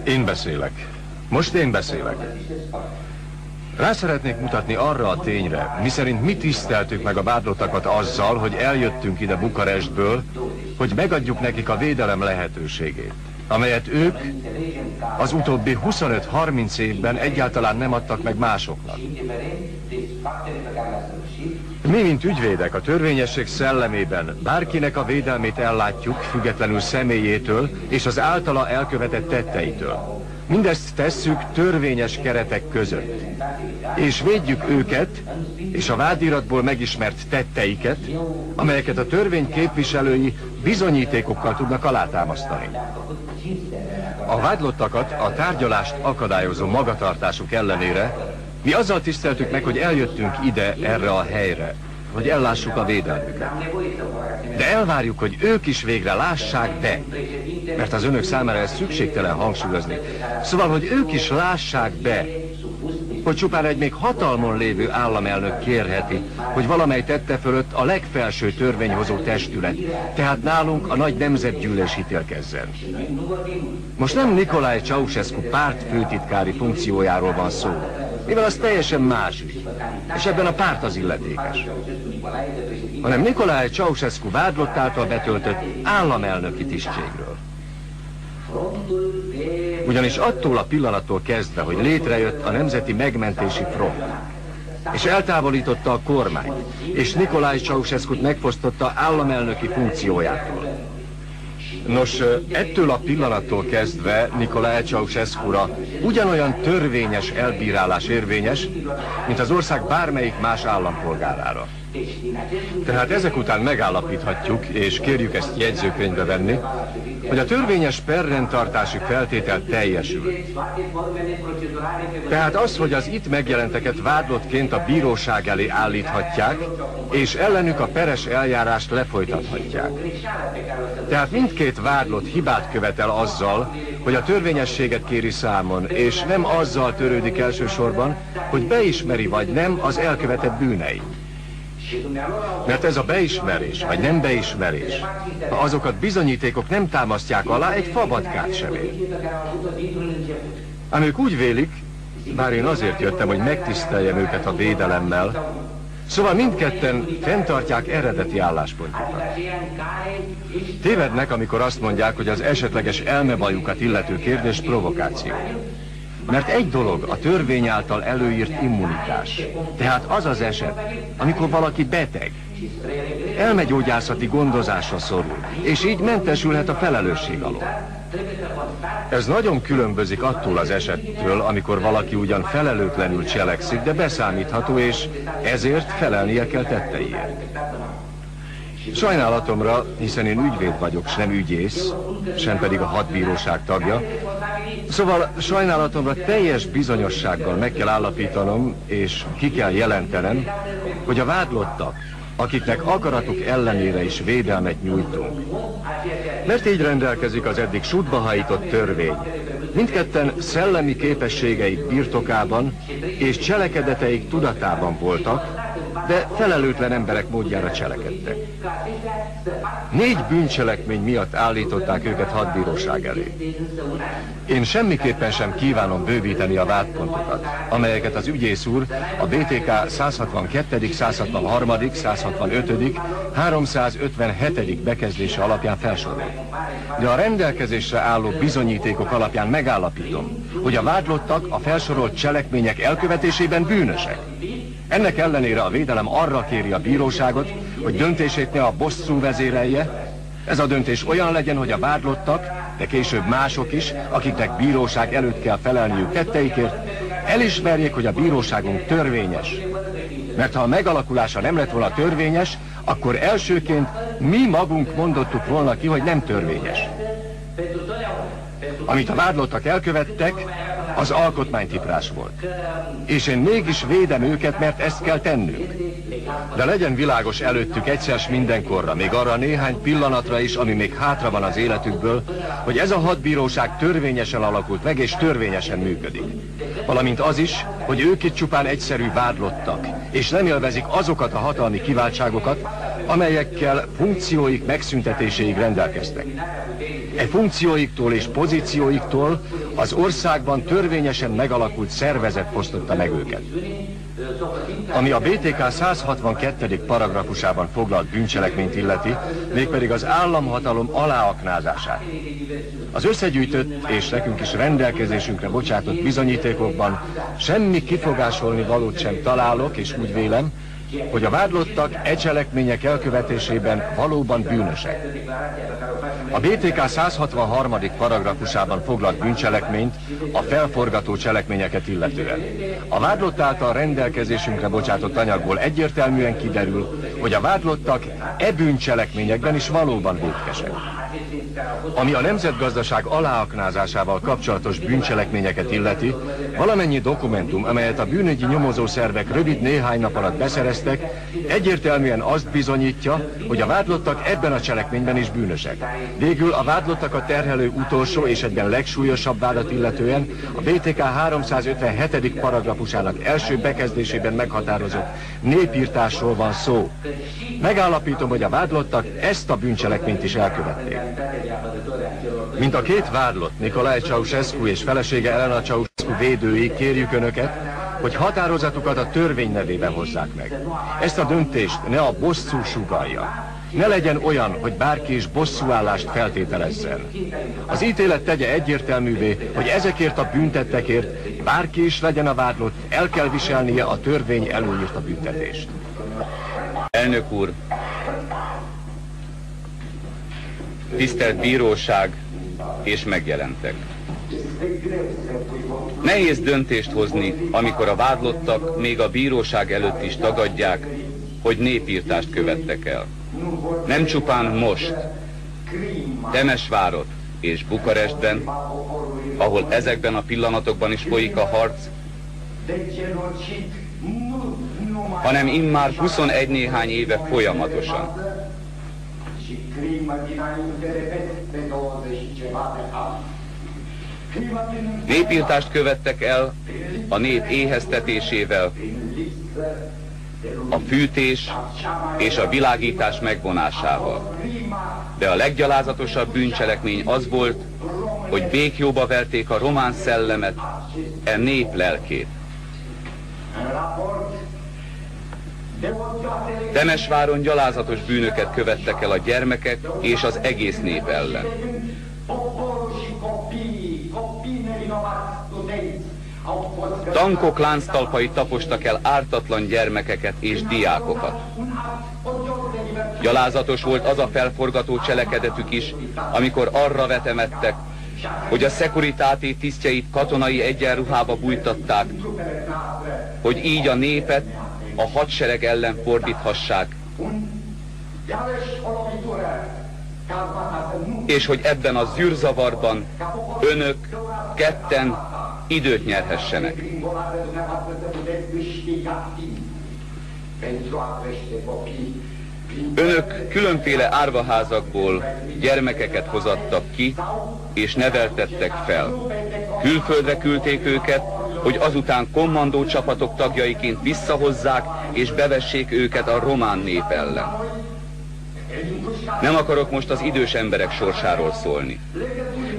Én beszélek. Most én beszélek. Rá szeretnék mutatni arra a tényre, miszerint mi tiszteltük meg a vádlottakat azzal, hogy eljöttünk ide Bukarestből, hogy megadjuk nekik a védelem lehetőségét, amelyet ők az utóbbi 25-30 évben egyáltalán nem adtak meg másoknak. Mi, mint ügyvédek, a törvényesség szellemében bárkinek a védelmét ellátjuk, függetlenül személyétől és az általa elkövetett tetteitől. Mindezt tesszük törvényes keretek között. És védjük őket, és a vádiratból megismert tetteiket, amelyeket a törvény képviselői bizonyítékokkal tudnak alátámasztani. A vádlottakat a tárgyalást akadályozó magatartásuk ellenére mi azzal tiszteltük meg, hogy eljöttünk ide, erre a helyre, hogy ellássuk a védelmüket. De elvárjuk, hogy ők is végre lássák be, mert az önök számára ez szükségtelen hangsúlyozni. Szóval, hogy ők is lássák be, hogy csupán egy még hatalmon lévő államelnök kérheti, hogy valamely tette fölött a legfelső törvényhozó testület, tehát nálunk a nagy nemzetgyűlés ítélkezzen. Most nem Nikolaj Ceausescu párt főtitkári funkciójáról van szó, mivel az teljesen más ügy, és ebben a párt az illetékes, hanem Nikolaj Ceausescu vádlott által betöltött államelnöki tisztségről. Ugyanis attól a pillanattól kezdve, hogy létrejött a Nemzeti Megmentési Front, és eltávolította a kormányt, és Nikolaj Ceausescu-t megfosztotta államelnöki funkciójától. Nos, ettől a pillanattól kezdve Nikolaj Ceausescu-ra ugyanolyan törvényes elbírálás érvényes, mint az ország bármelyik más állampolgárára. Tehát ezek után megállapíthatjuk, és kérjük ezt jegyzőkönyvbe venni, hogy a törvényes perrendtartási feltétel teljesül. Tehát az, hogy az itt megjelenteket vádlottként a bíróság elé állíthatják, és ellenük a peres eljárást lefolytathatják. Tehát mindkét vádlott hibát követel azzal, hogy a törvényességet kéri számon, és nem azzal törődik elsősorban, hogy beismeri vagy nem az elkövetett bűneit. Mert ez a beismerés, vagy nem beismerés, ha azokat bizonyítékok nem támasztják alá, egy fabatkát sem ér. Ám ők úgy vélik, bár én azért jöttem, hogy megtiszteljem őket a védelemmel, Szóval mindketten fenntartják eredeti álláspontjukat. Tévednek, amikor azt mondják, hogy az esetleges elmebajukat illető kérdés provokáció. Mert egy dolog a törvény által előírt immunitás. Tehát az az eset, amikor valaki beteg, elmegyógyászati gondozásra szorul, és így mentesülhet a felelősség alól. Ez nagyon különbözik attól az esettől, amikor valaki ugyan felelőtlenül cselekszik, de beszámítható, és ezért felelnie kell tetteiért. Sajnálatomra, hiszen én ügyvéd vagyok, s nem ügyész, sem pedig a hadbíróság tagja, szóval sajnálatomra teljes bizonyossággal meg kell állapítanom, és ki kell jelentenem, hogy a vádlottak, akiknek akaratuk ellenére is védelmet nyújtunk. Mert így rendelkezik az eddig sútba hajított törvény. Mindketten szellemi képességeik birtokában és cselekedeteik tudatában voltak, de felelőtlen emberek módjára cselekedtek. Négy bűncselekmény miatt állították őket hadbíróság elé. Én semmiképpen sem kívánom bővíteni a vádpontokat, amelyeket az ügyész úr a BTK 162., 163., 165., 357. bekezdése alapján felsorol. De a rendelkezésre álló bizonyítékok alapján megállapítom, hogy a vádlottak a felsorolt cselekmények elkövetésében bűnösek. Ennek ellenére a védelem arra kéri a bíróságot, hogy döntését ne a bosszú vezérelje, ez a döntés olyan legyen, hogy a vádlottak, de később mások is, akiknek bíróság előtt kell felelniük tetteikért, elismerjék, hogy a bíróságunk törvényes. Mert ha a megalakulása nem lett volna törvényes, akkor elsőként mi magunk mondottuk volna ki, hogy nem törvényes. Amit a vádlottak elkövettek, az alkotmánytiprás volt. És én mégis védem őket, mert ezt kell tennünk. De legyen világos előttük egyszer mindenkorra, még arra néhány pillanatra is, ami még hátra van az életükből, hogy ez a hadbíróság törvényesen alakult meg, és törvényesen működik. Valamint az is, hogy ők itt csupán egyszerű vádlottak, és nem élvezik azokat a hatalmi kiváltságokat, amelyekkel funkcióik megszüntetéséig rendelkeztek. E funkcióiktól és pozícióiktól az országban törvényesen megalakult szervezet fosztotta meg őket. Ami a BTK 162. paragrafusában foglalt bűncselekményt illeti, mégpedig az államhatalom aláaknázását. Az összegyűjtött és nekünk is rendelkezésünkre bocsátott bizonyítékokban semmi kifogásolni valót sem találok, és úgy vélem, hogy a vádlottak e cselekmények elkövetésében valóban bűnösek. A BTK 163. paragrafusában foglalt bűncselekményt a felforgató cselekményeket illetően. A vádlott által rendelkezésünkre bocsátott anyagból egyértelműen kiderül, hogy a vádlottak e bűncselekményekben is valóban védkesek. Ami a nemzetgazdaság aláaknázásával kapcsolatos bűncselekményeket illeti, valamennyi dokumentum, amelyet a bűnügyi nyomozószervek rövid néhány nap alatt beszereztek, egyértelműen azt bizonyítja, hogy a vádlottak ebben a cselekményben is bűnösek. Végül a vádlottakat terhelő utolsó és egyben legsúlyosabb vádat illetően a BTK 357. paragrafusának első bekezdésében meghatározott népírtásról van szó. Megállapítom, hogy a vádlottak ezt a bűncselekményt is elkövették. Mint a két vádlott, Nikolaj Ceausescu és felesége Elena Ceausescu védői, kérjük Önöket, hogy határozatukat a törvény nevében hozzák meg. Ezt a döntést ne a bosszú sugalja. Ne legyen olyan, hogy bárki is bosszúállást feltételezzen. Az ítélet tegye egyértelművé, hogy ezekért a büntettekért bárki is legyen a vádlott, el kell viselnie a törvény előírta büntetést. Elnök úr, tisztelt bíróság, és megjelentek. Nehéz döntést hozni, amikor a vádlottak még a bíróság előtt is tagadják, hogy népírtást követtek el. Nem csupán most, Temesvárot és Bukarestben, ahol ezekben a pillanatokban is folyik a harc, hanem immár 21 néhány éve folyamatosan. Népírtást követtek el a nép éheztetésével, a fűtés és a világítás megvonásával. De a leggyalázatosabb bűncselekmény az volt, hogy békjóba verték a román szellemet, e nép lelkét. Temesváron gyalázatos bűnöket követtek el a gyermekek és az egész nép ellen. Tankok lánctalpai tapostak el ártatlan gyermekeket és diákokat. Gyalázatos volt az a felforgató cselekedetük is, amikor arra vetemettek, hogy a szekuritáti tisztjeit katonai egyenruhába bújtatták, hogy így a népet a hadsereg ellen fordíthassák, és hogy ebben a zűrzavarban önök ketten időt nyerhessenek. Önök különféle árvaházakból gyermekeket hozattak ki, és neveltettek fel. Külföldre küldték őket, hogy azután kommandó csapatok tagjaiként visszahozzák és bevessék őket a román nép ellen. Nem akarok most az idős emberek sorsáról szólni.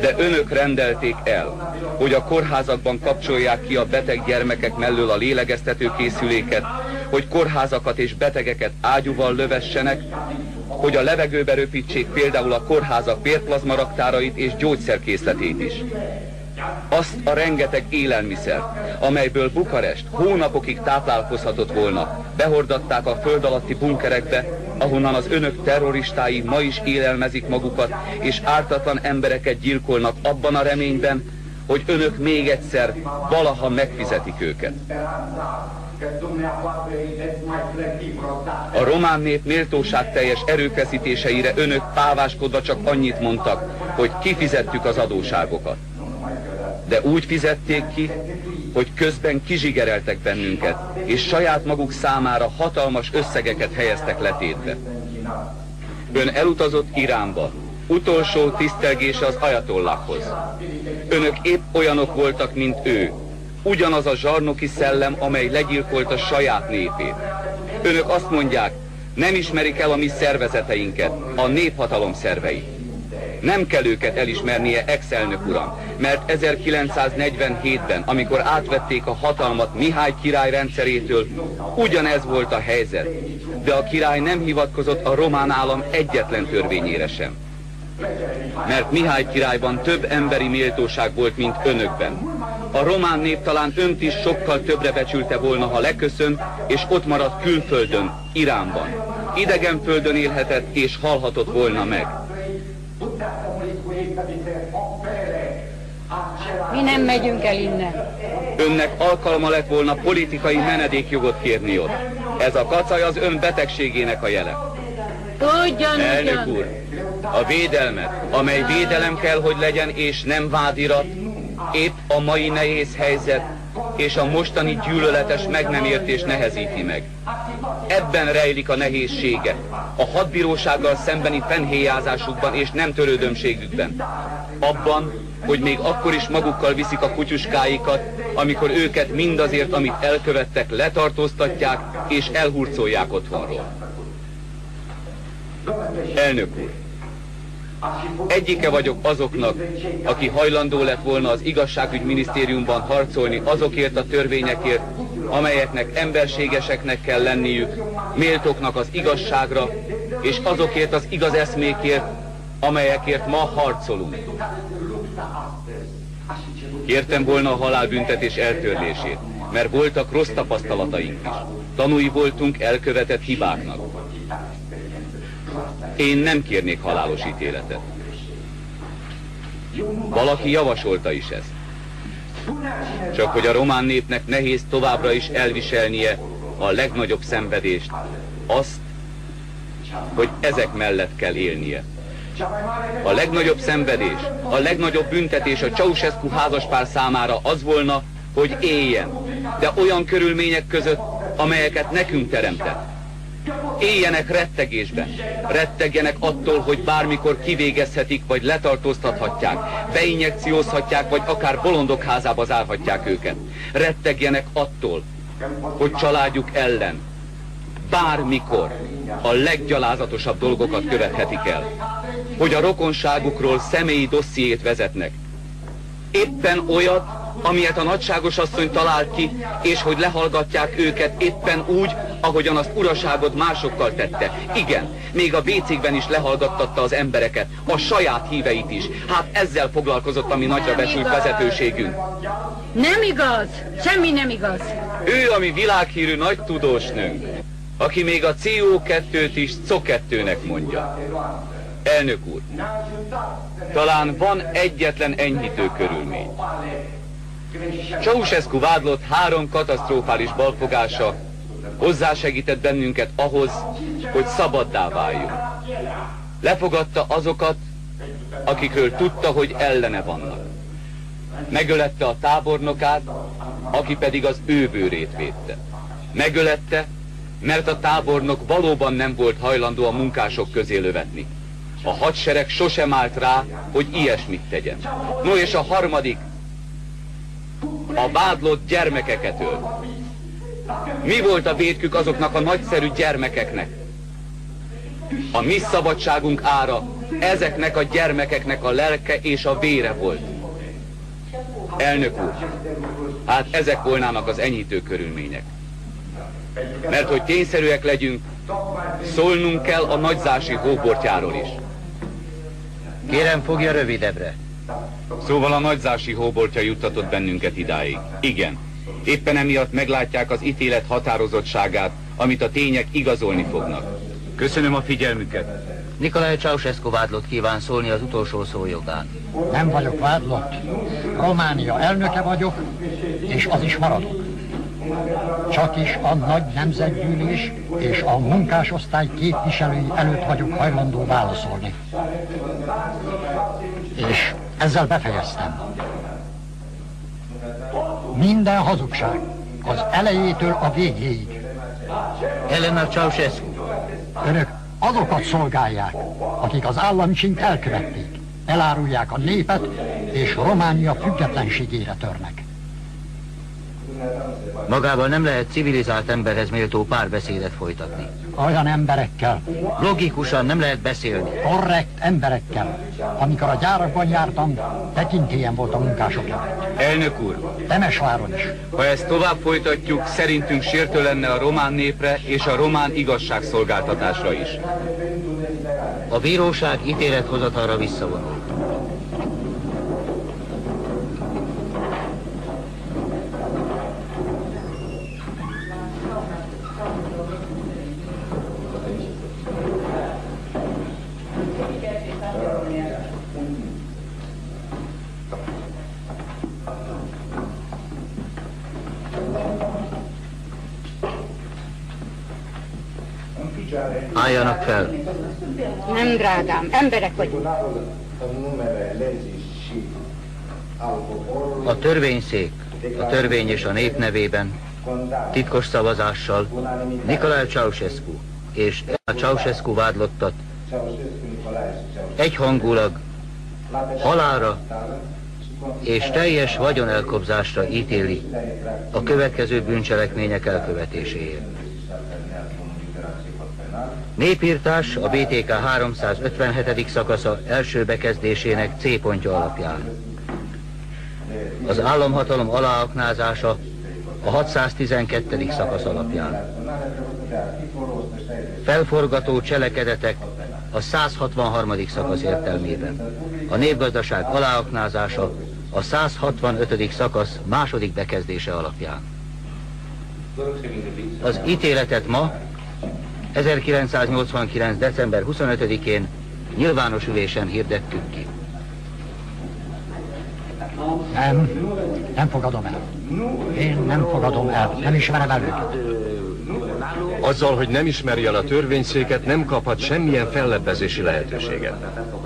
De önök rendelték el, hogy a kórházakban kapcsolják ki a beteg gyermekek mellől a lélegeztető készüléket, hogy kórházakat és betegeket ágyúval lövessenek, hogy a levegőbe röpítsék például a kórházak vérplazmaraktárait és gyógyszerkészletét is. Azt a rengeteg élelmiszer, amelyből Bukarest hónapokig táplálkozhatott volna, behordatták a föld alatti bunkerekbe, ahonnan az önök terroristái ma is élelmezik magukat, és ártatlan embereket gyilkolnak abban a reményben, hogy önök még egyszer valaha megfizetik őket. A román nép méltóság teljes erőfeszítéseire önök páváskodva csak annyit mondtak, hogy kifizettük az adóságokat. De úgy fizették ki, hogy közben kizsigereltek bennünket, és saját maguk számára hatalmas összegeket helyeztek letétbe. Ön elutazott Iránba, utolsó tisztelgése az ajatollakhoz. Önök épp olyanok voltak, mint ő, ugyanaz a zsarnoki szellem, amely legyilkolta saját népét. Önök azt mondják, nem ismerik el a mi szervezeteinket, a néphatalom szervei. Nem kell őket elismernie ex-elnök uram, mert 1947-ben, amikor átvették a hatalmat Mihály király rendszerétől, ugyanez volt a helyzet. De a király nem hivatkozott a román állam egyetlen törvényére sem. Mert Mihály királyban több emberi méltóság volt, mint önökben. A román nép talán önt is sokkal többre becsülte volna, ha leköszönt, és ott maradt külföldön, Iránban. Idegen földön élhetett, és halhatott volna meg. Mi nem megyünk el innen. Önnek alkalma lett volna politikai menedékjogot kérni ott. Ez a kacaj az ön betegségének a jele. Tudjon, Elnök úr, a védelmet, amely védelem kell, hogy legyen, és nem vádirat, épp a mai nehéz helyzet és a mostani gyűlöletes meg nem értés nehezíti meg. Ebben rejlik a nehézsége, a hadbírósággal szembeni fennhéjázásukban és nem törődömségükben. Abban, hogy még akkor is magukkal viszik a kutyuskáikat, amikor őket mindazért, amit elkövettek, letartóztatják és elhurcolják otthonról. Elnök úr, Egyike vagyok azoknak, aki hajlandó lett volna az igazságügyminisztériumban harcolni azokért a törvényekért, amelyeknek emberségeseknek kell lenniük, méltóknak az igazságra, és azokért az igaz eszmékért, amelyekért ma harcolunk. Kértem volna a halálbüntetés eltörlését, mert voltak rossz tapasztalataink is. Tanúi voltunk elkövetett hibáknak. Én nem kérnék halálos ítéletet. Valaki javasolta is ezt. Csak hogy a román népnek nehéz továbbra is elviselnie a legnagyobb szenvedést, azt, hogy ezek mellett kell élnie. A legnagyobb szenvedés, a legnagyobb büntetés a Ceausescu házaspár számára az volna, hogy éljen, de olyan körülmények között, amelyeket nekünk teremtett. Éljenek rettegésben. Rettegjenek attól, hogy bármikor kivégezhetik, vagy letartóztathatják, beinjekciózhatják, vagy akár bolondok házába zárhatják őket. Rettegjenek attól, hogy családjuk ellen bármikor a leggyalázatosabb dolgokat követhetik el. Hogy a rokonságukról személyi dossziét vezetnek, Éppen olyat, amilyet a nagyságos asszony talált ki, és hogy lehallgatják őket éppen úgy, ahogyan azt uraságod másokkal tette. Igen, még a bécékben is lehallgattatta az embereket, a saját híveit is. Hát ezzel foglalkozott a mi nagyra becsült vezetőségünk. Nem igaz, semmi nem igaz. Ő a mi világhírű nagy tudósnőnk, aki még a CO2-t is CO2-nek mondja. Elnök úr, talán van egyetlen enyhítő körülmény. Ceausescu vádlott három katasztrofális balfogása hozzásegített bennünket ahhoz, hogy szabaddá váljunk. Lefogadta azokat, akikről tudta, hogy ellene vannak. Megölette a tábornokát, aki pedig az ő bőrét védte. Megölette, mert a tábornok valóban nem volt hajlandó a munkások közé lövetni. A hadsereg sosem állt rá, hogy ilyesmit tegyen. No és a harmadik, a vádlott gyermekeket ölt. Mi volt a védkük azoknak a nagyszerű gyermekeknek? A mi szabadságunk ára ezeknek a gyermekeknek a lelke és a vére volt. Elnök úr, hát ezek volnának az enyhítő körülmények. Mert hogy tényszerűek legyünk, szólnunk kell a nagyzási hóbortjáról is. Kérem, fogja rövidebbre. Szóval a nagyzási hóbortja juttatott bennünket idáig. Igen. Éppen emiatt meglátják az ítélet határozottságát, amit a tények igazolni fognak. Köszönöm a figyelmüket. Nikolaj Ceausescu vádlott kíván szólni az utolsó szó jogán. Nem vagyok vádlott. Románia elnöke vagyok, és az is maradok. Csak is a nagy nemzetgyűlés és a munkásosztály képviselői előtt vagyok hajlandó válaszolni. És ezzel befejeztem. Minden hazugság, az elejétől a végéig. Elena Ceausescu. Önök azokat szolgálják, akik az államcsint elkövették, elárulják a népet, és Románia függetlenségére törnek. Magával nem lehet civilizált emberhez méltó párbeszédet folytatni. Olyan emberekkel. Logikusan nem lehet beszélni. Korrekt emberekkel. Amikor a gyárakban jártam, tekintélyen volt a munkásoknak. Elnök úr! Temesváron is. Ha ezt tovább folytatjuk, szerintünk sértő lenne a román népre és a román igazságszolgáltatásra is. A bíróság ítélethozatalra visszavonul. Álljanak fel. Nem, drágám, emberek vagyunk. A törvényszék, a törvény és a nép nevében, titkos szavazással Nikolaj Ceausescu és a Ceausescu vádlottat egyhangulag halára és teljes vagyonelkobzásra ítéli a következő bűncselekmények elkövetéséért. Népírtás a BTK 357. szakasza első bekezdésének C pontja alapján. Az államhatalom aláaknázása a 612. szakasz alapján. Felforgató cselekedetek a 163. szakasz értelmében. A népgazdaság aláaknázása a 165. szakasz második bekezdése alapján. Az ítéletet ma 1989. december 25-én nyilvános ülésen hirdettük ki. Nem, nem fogadom el. Én nem fogadom el, nem ismerem el őket. Azzal, hogy nem ismeri el a törvényszéket, nem kaphat semmilyen fellebbezési lehetőséget.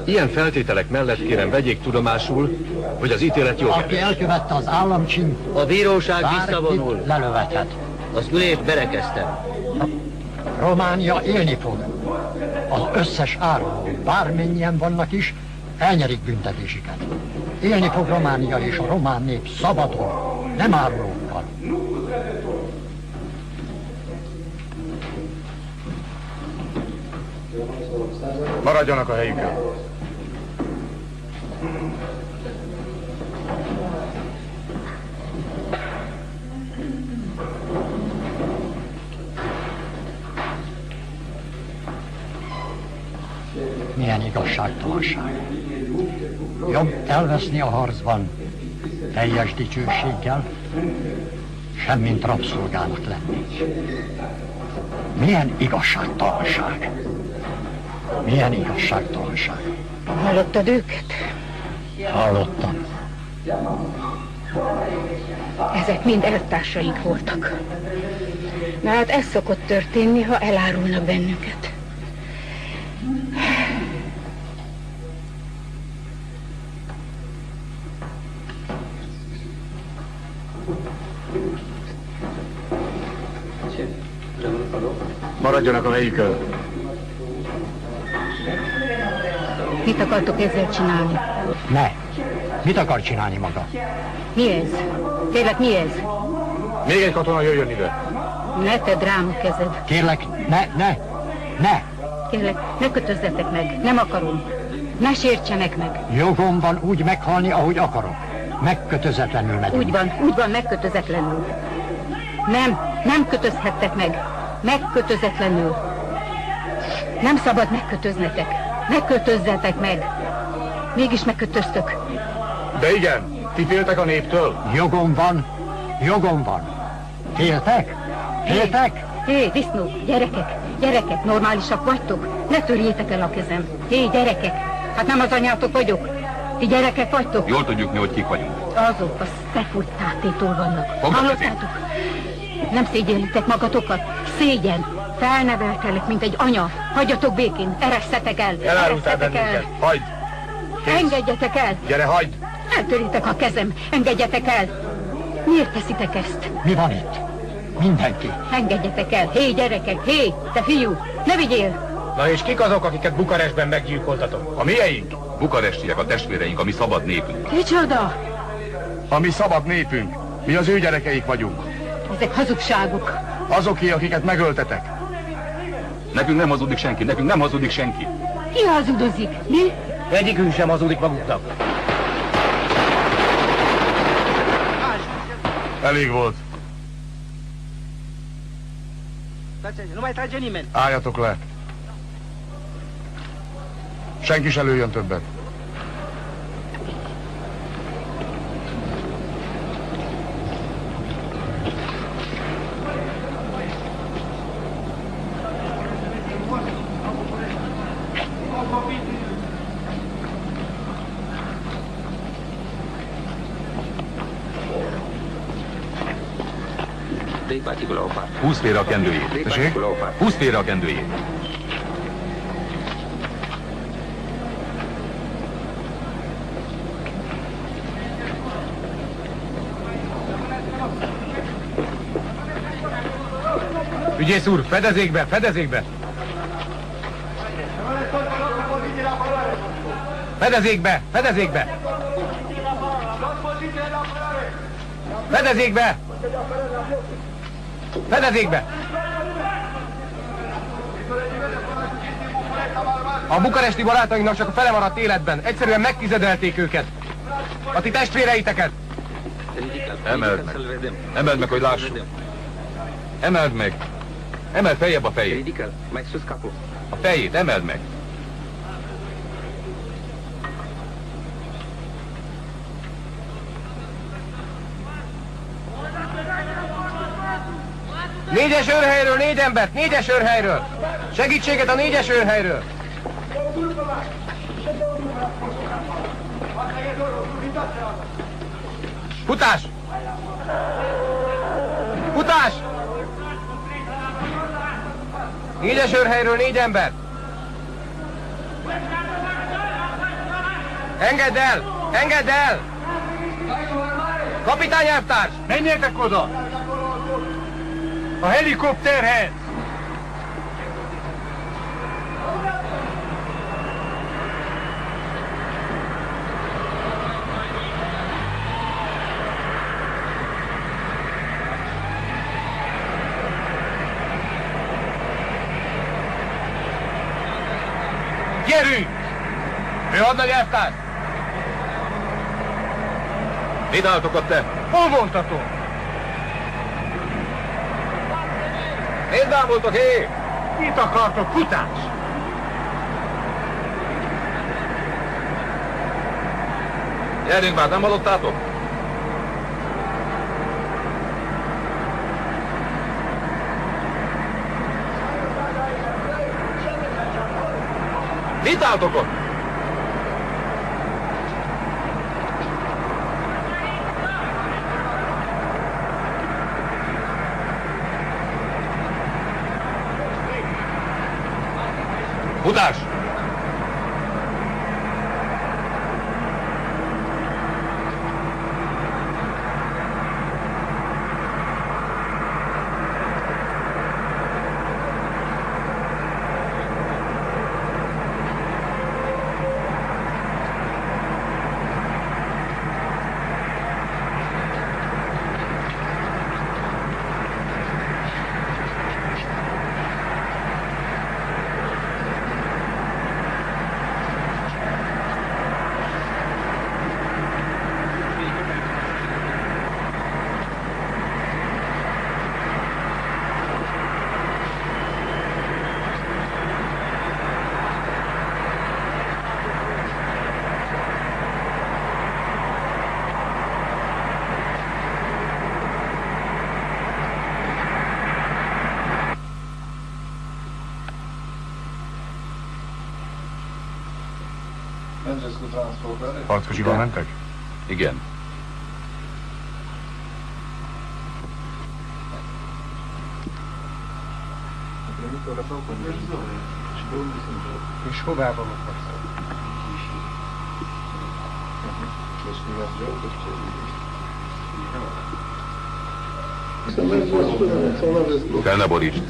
Ilyen feltételek mellett kérem vegyék tudomásul, hogy az ítélet jó. Aki elkövette az államcsint, A bíróság visszavonul. lelövethet. Az ülést berekeztem. Románia élni fog. Az összes áruló, bármennyien vannak is, elnyerik büntetésüket. Élni fog Románia és a román nép szabadon, nem árulókkal. Maradjanak a helyükön. Igazságtalanság. Jobb elveszni a harcban teljes dicsőséggel, semmint rabszolgának lenni. Milyen igazságtalanság! Milyen igazságtalanság! Hallottad őket? Hallottam. Ezek mind eltársaink voltak. Na hát ez szokott történni, ha elárulnak bennünket. Maradjanak a helyükön. Mit akartok ezzel csinálni? Ne! Mit akar csinálni maga? Mi ez? Kérlek, mi ez? Még egy katona jöjjön ide. Ne tedd rám a kezed. Kérlek, ne, ne, ne! Kérlek, ne kötözzetek meg. Nem akarom. Ne sértsenek meg. Jogom van úgy meghalni, ahogy akarok. Megkötözetlenül megyünk. Úgy van, úgy van, megkötözetlenül. Nem, nem kötözhettek meg. Megkötözetlenül. Nem szabad megkötöznetek. Megkötözzetek meg. Mégis megkötöztök. De igen, ti féltek a néptől? Jogom van, jogom van. Féltek? Féltek? Hé, disznó, gyerekek, gyerekek, normálisak vagytok? Ne törjétek el a kezem. Hé, gyerekek, hát nem az anyátok vagyok. Ti gyerekek vagytok? Jól tudjuk mi, hogy kik vagyunk. Azok a tátétól vannak. Fogd a Hallottátok? Nem szégyellitek magatokat? Szégyen. Felneveltelek, mint egy anya. Hagyjatok békén, eresszetek el. Elárultál bennünket. Hagyd! Engedjetek el. Gyere, hagyd! Eltöritek a kezem. Engedjetek el. Miért teszitek ezt? Mi van itt? Mindenki. Engedjetek el. Hé, gyerekek, hé, te fiú, ne vigyél. Na és kik azok, akiket Bukarestben meggyilkoltatok? A mieink? Bukarestiek, a testvéreink, a mi szabad népünk. Kicsoda? A mi szabad népünk. Mi az ő gyerekeik vagyunk. Ezek hazugságok. Azoké, akiket megöltetek. Nekünk nem hazudik senki, nekünk nem hazudik senki. Ki hazudozik? Mi? Egyikünk sem hazudik maguknak. Elég volt. Álljatok le. Senki se lőjön többet. Félre a kendőjét. Tessék? Húsz félre a kendőjét. Ügyész úr, fedezékbe, fedezékbe! Fedezékbe, fedezékbe! Fedezékbe! Fedezékbe! A bukaresti barátainknak csak a fele maradt életben. Egyszerűen megtizedelték őket. A ti testvéreiteket. Emeld meg. Emeld meg, hogy lássuk. Emeld meg. Emeld feljebb a fejét. A fejét, emeld meg. Négyes őrhelyről, négy embert, négyes őrhelyről! Segítséget a négyes őrhelyről! Futás! Futás! Négyes őrhelyről négy ember! Engedd el! Engedd el! Kapitány elvtárs! Menjetek oda! A helikopterhez! Gyerünk! Ő hadnagy elvtárs! Mit álltok ott te? Hol voltatok? Miért bámultok hé? Mit akartok, kutás? Gyerünk már, nem hallottátok? Mit álltok ott? Futás! Harckocsival mentek? Igen. És hová vannak Fel ne borítsd.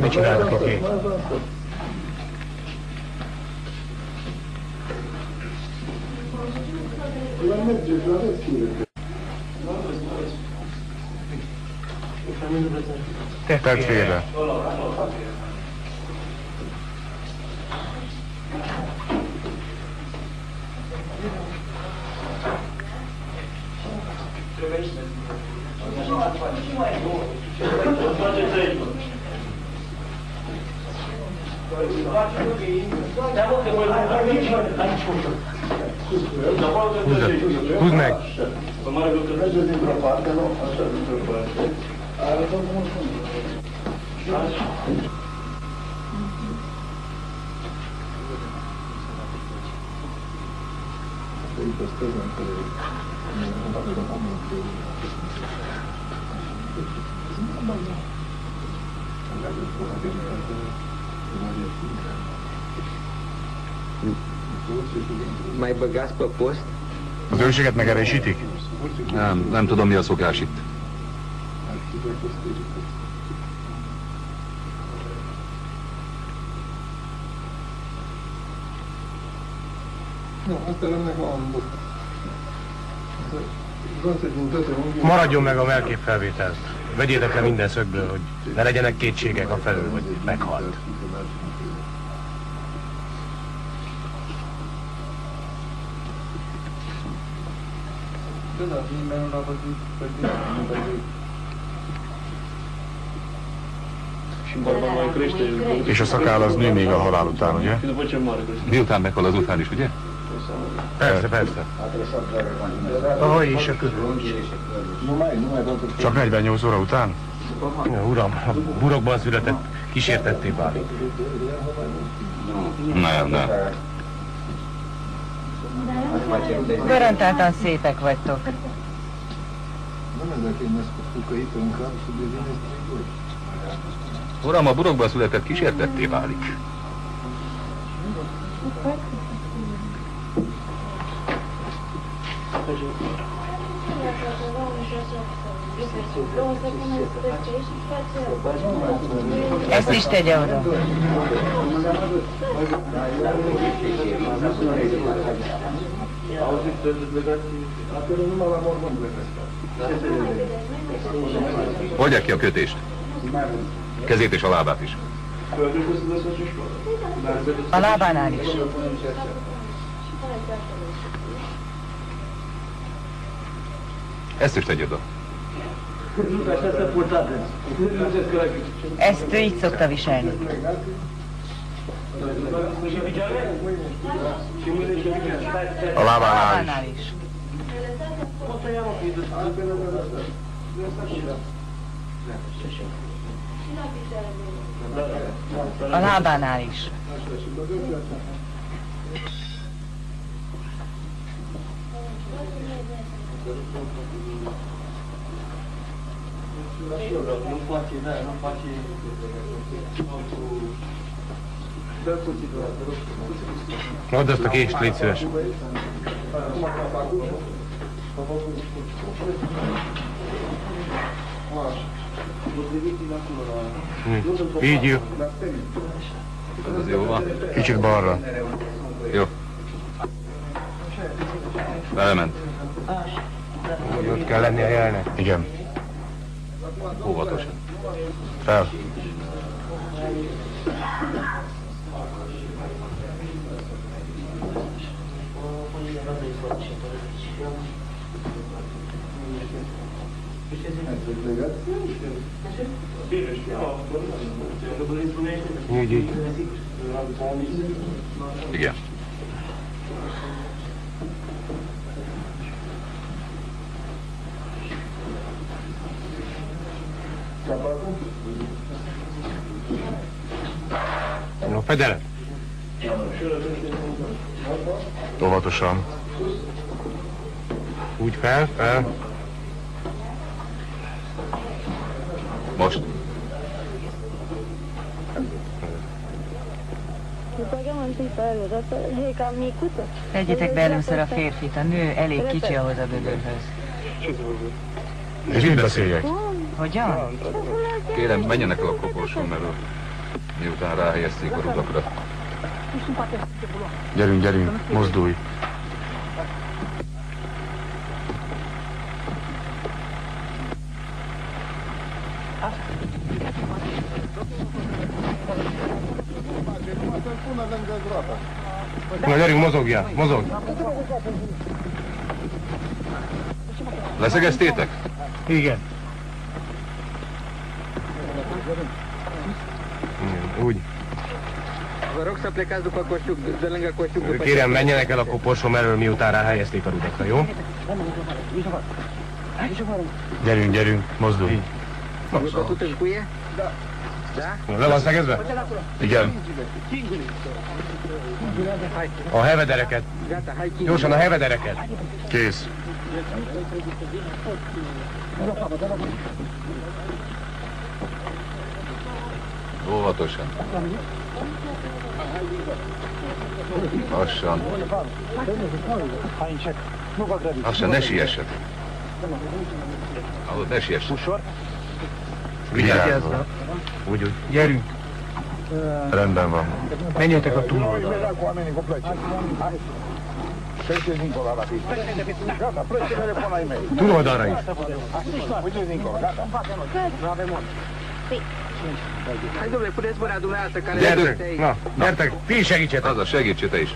Mit csinálnak itt? Tett Terça-feira. Băgați pe post? Az őrséget megerősítik? Nem, nem tudom mi a szokás itt. Maradjon meg a melképfelvétel. Vegyétek le minden szögből, hogy ne legyenek kétségek a felül, hogy meghalt. Bărba mai crește. És a szakáll az nő még a halál után, ugye? Miután meghal az után is, ugye? Persze, persze. Ahogy is a körül. Csak 48 óra után? Ja, uram, a burokban született kísértetté válik. Nem, nem. Garantáltan szépek vagytok. Nu ne dacă e născut cu căită în cap și devine strigoi. Uram, a burokban született kísértetté válik. Ezt is tegye oda. Oldják ki a kötést. Kezét és a lábát is. A lábánál is. Ezt is tegy oda. Ezt ő így szokta viselni. A lábánál is. Lábánál is. A lábánál is. Add azt a kést, légy szíves. Hm. Így jó. Ez jó van. Kicsit balra. Jó. Úgy ott kell lenni a jelnek. Igen. Óvatosan. Fel. Így, így. Igen. A fedelet. Óvatosan. Úgy fel, fel. Most. Tegyétek be először a férfit, a nő elég kicsi ahhoz a bödörhöz. És mit beszéljek? Hogyan? Kérem, menjenek el a koporsón elől. Miután ráhelyezték a rudakra. Gyerünk, gyerünk, mozdulj. Na gyerünk, mozogjál, mozog. Leszegeztétek? Igen. Kérem, menjenek el a koporsom elől, miután ráhelyezték a rudakra, jó? Gyerünk, gyerünk, mozdulj. Le van szegezve? Igen. A hevedereket. Gyorsan a hevedereket. Kész. Óvatosan. Lassan. Lassan, ne siessetek. Hallod, ne siessetek. Vigyázzal. Úgy, úgy. Gyerünk. Rendben van. Menjetek a túloldalra. Túloldalra is. Hai, domnule, puneți mâna dumneavoastră care Gyertek, na, gyertek, ti is segítsetek. Az a segítse is.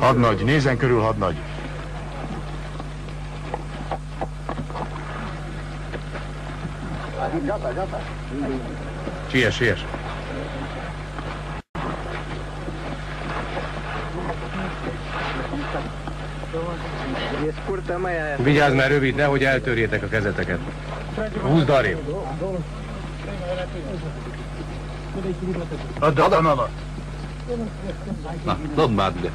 Hadnagy, nézen körül hadnagy. Siess, siess. E scurtă, mai aia. Vigyázz, mert rövid, nehogy eltörjétek a kezeteket. Húzd arrébb. Add a kanalat. Na, dodd már ide.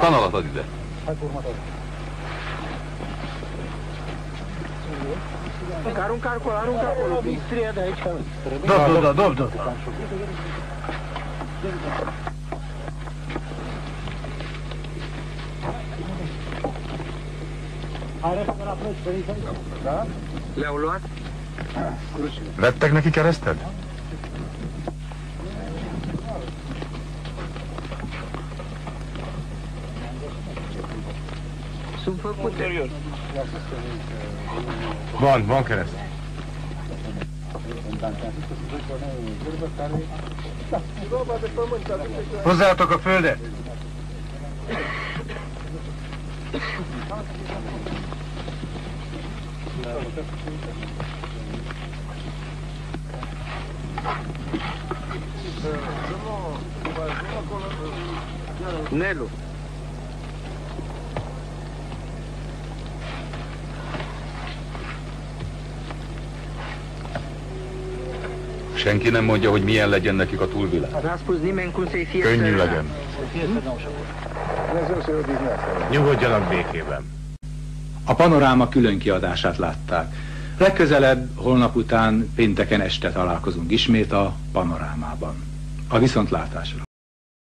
Kanalat add ide. Arunca acolo, arunca acolo. Stria de aici. Dob, dob, dob, Le-au luat? Vettek neki kereszted? Sunt făcute. Van, van kereszt. Hozzátok a földet! Nelu. Senki nem mondja, hogy milyen legyen nekik a túlvilág. Könnyű legyen. Nyugodjanak békében. A panoráma külön kiadását látták. Legközelebb, holnap után, pénteken este találkozunk ismét a panorámában. A viszontlátásra.